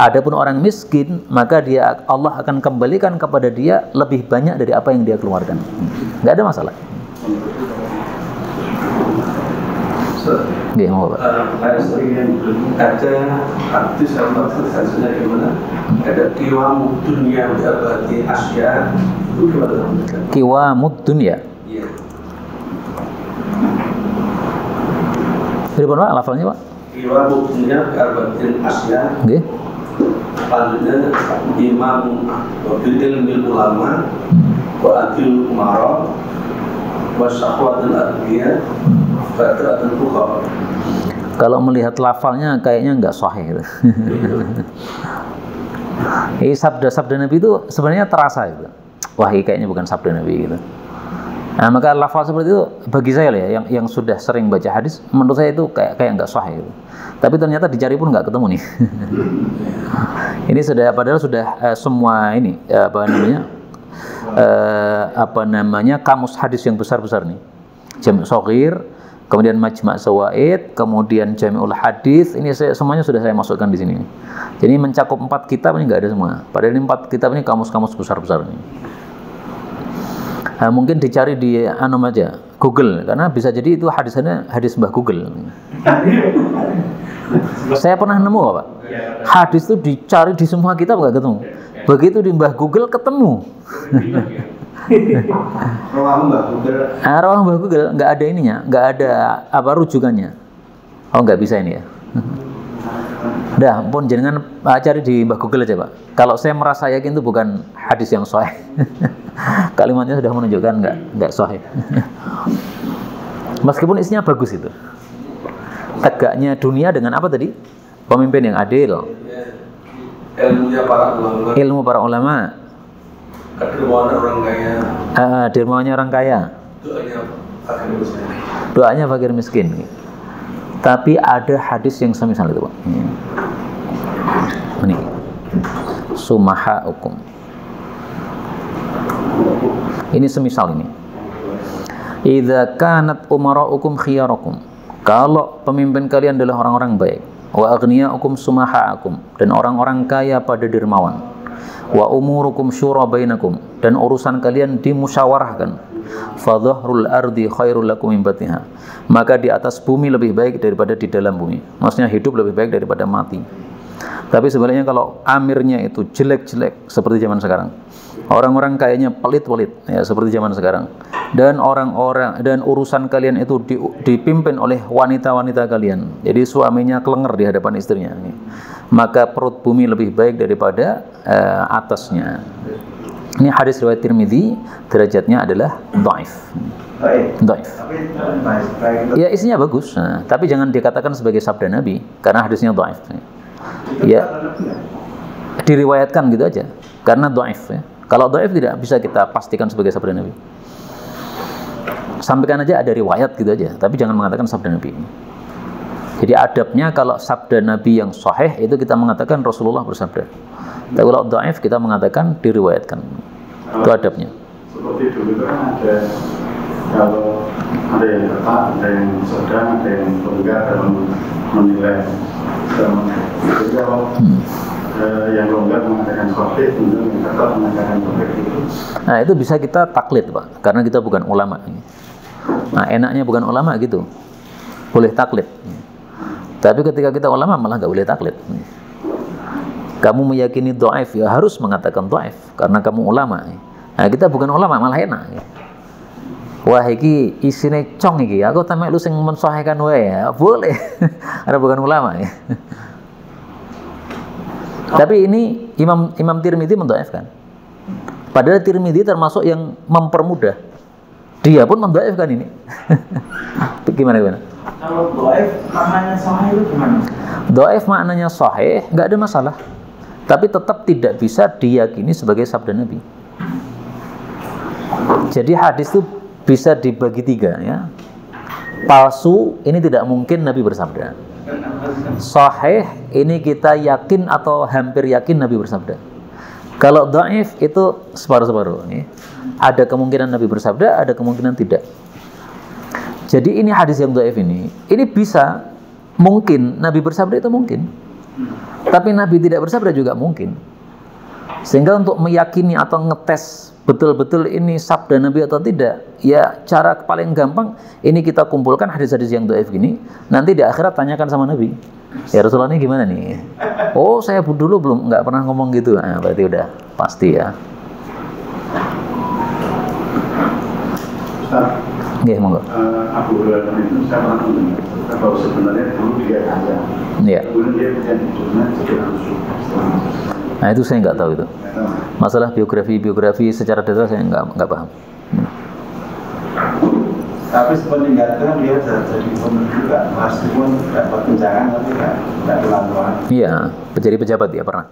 Adapun orang miskin, maka dia Allah akan kembalikan kepada dia lebih banyak dari apa yang dia keluarkan. Nggak ada masalah. Nggih, mau Pak. Saya sering yang ada artis yang maksudnya gimana? Ada kiwamu dunia berarti Asia? Kiwamud dunya. Iya. Pripun Pak lafalnya Pak? Kiwamu dunia berarti Asia. Nggih. Selanjutnya Imam Wabil Ulama Wa Adil Umara Wa Syahwatul Adbiya Wa Adratul Fuqara Kalau melihat lafalnya kayaknya nggak sahih. gitu. Ini sabda-sabda Nabi itu sebenarnya terasa itu. Wah, ini kayaknya bukan sabda Nabi gitu. Nah, maka lafal seperti itu bagi saya ya, yang yang sudah sering baca hadis, menurut saya itu kayak kayak nggak sahih. Gitu. Tapi ternyata dicari pun nggak ketemu nih. ini sudah padahal sudah eh, semua ini eh, apa namanya eh, apa namanya kamus hadis yang besar-besar nih. Jami' Soghir, kemudian Majma' Sawaid, kemudian Jami'ul Hadis, ini saya, semuanya sudah saya masukkan di sini. Jadi mencakup empat kitab ini nggak ada semua. Padahal ini empat kitab ini kamus-kamus besar-besar ini. Nah, mungkin dicari di anu aja Google karena bisa jadi itu hadisnya hadis Mbah Google. Saya pernah nemu Pak. Hadis itu dicari di semua kitab nggak ketemu. Begitu di Mbah Google ketemu. Rawahu Mbak Google Nah, rawah Mbah Google nggak ada ininya, nggak ada apa rujukannya. Oh nggak bisa ini ya. Dah, pun jangan ah, cari di Mbah Google aja Pak. Kalau saya merasa yakin itu bukan hadis yang sahih. Kalimatnya sudah menunjukkan nggak nggak sahih. Meskipun isinya bagus itu. Tegaknya dunia dengan apa tadi? Pemimpin yang adil, ilmunya para ulama ilmu para ulama, kedermawanan orang kaya ah, dermawannya orang kaya, doanya fakir miskin. Tapi ada hadis yang semisal itu, Pak. Ini. Sumaha hukum. Ini semisal ini. Idza kanat umara'ukum khiyarakum. Kalau pemimpin kalian adalah orang-orang baik, wa aghniya'ukum sumaha'akum dan orang-orang kaya pada dermawan. Wa umurukum syura bainakum dan urusan kalian dimusyawarahkan. Fadhahrul ardi khairul lakum. Maka di atas bumi lebih baik daripada di dalam bumi. Maksudnya hidup lebih baik daripada mati. Tapi sebenarnya kalau amirnya itu jelek-jelek seperti zaman sekarang, orang-orang kayaknya pelit-pelit ya seperti zaman sekarang, dan orang-orang dan urusan kalian itu di- dipimpin oleh wanita-wanita kalian, jadi suaminya kelenger di hadapan istrinya, maka perut bumi lebih baik daripada eh, atasnya. Ini hadis riwayat Tirmidzi, derajatnya adalah dhaif. Dhaif. Baik itu Ya isinya bagus, nah, tapi jangan dikatakan sebagai sabda Nabi karena hadisnya dhaif. Ya, diriwayatkan gitu aja karena dhaif ya. Kalau dhaif tidak bisa kita pastikan sebagai sabda Nabi. Sampaikan aja ada riwayat gitu aja, tapi jangan mengatakan sabda Nabi. Jadi adabnya kalau sabda Nabi yang sahih itu kita mengatakan Rasulullah bersabda. Tapi kalau dhaif kita mengatakan diriwayatkan. Itu adabnya. seperti dulu itu kan ada kalau ada yang tepat, ada yang sedang, ada yang longgar dalam menilai. Jadi kalau eh, yang longgar mengatakan sahih, kemudian yang tepat mengatakan sahih itu Nah itu bisa kita taklid pak, karena kita bukan ulama. Nah enaknya bukan ulama gitu, boleh taklid. Tapi ketika kita ulama malah nggak boleh taklid. Kamu meyakini doaif ya harus mengatakan doaif karena kamu ulama. Nah kita bukan ulama malah enak. Wah iki isine cong iki, aku tamek lu sing mensahihkan wae ya. Boleh. Ada bukan ulama ya. Tapi ini Imam Imam Tirmidzi mendoaifkan. Padahal Tirmidzi termasuk yang mempermudah. Dia pun mendoaifkan ini. gimana gimana? Kalau doaif maknanya sahih itu? Doaif maknanya sahih, nggak ada masalah. Tapi tetap tidak bisa diyakini sebagai sabda Nabi. Jadi hadis itu bisa dibagi tiga ya. Palsu ini tidak mungkin Nabi bersabda. Sahih ini kita yakin atau hampir yakin Nabi bersabda. Kalau dhaif itu separuh-separuh. ya. Ada kemungkinan Nabi bersabda, ada kemungkinan tidak. Jadi ini hadis yang dhaif ini, ini bisa mungkin Nabi bersabda itu mungkin. Tapi Nabi tidak bersabda juga mungkin. Sehingga untuk meyakini atau ngetes betul-betul ini sabda Nabi atau tidak, ya cara paling gampang ini kita kumpulkan hadis-hadis yang doif gini, nanti di akhirat tanyakan sama Nabi. Ya Rasulullah ini gimana nih? Oh saya dulu belum nggak pernah ngomong gitu, nah, berarti udah pasti ya. Oke, monggo. eh, Abu Hurairah itu saya pernah mendengar kalau sebenarnya dulu dia kaya. Iya. Kemudian dia punya hidupnya masuk. Nah itu saya nggak tahu itu. Masalah biografi-biografi secara detail saya nggak nggak paham. Hmm. Tapi sepeninggalnya dia jadi pemimpin juga, meskipun dapat tunjangan tapi nggak nggak terlalu Iya, jadi pejabat ya pernah.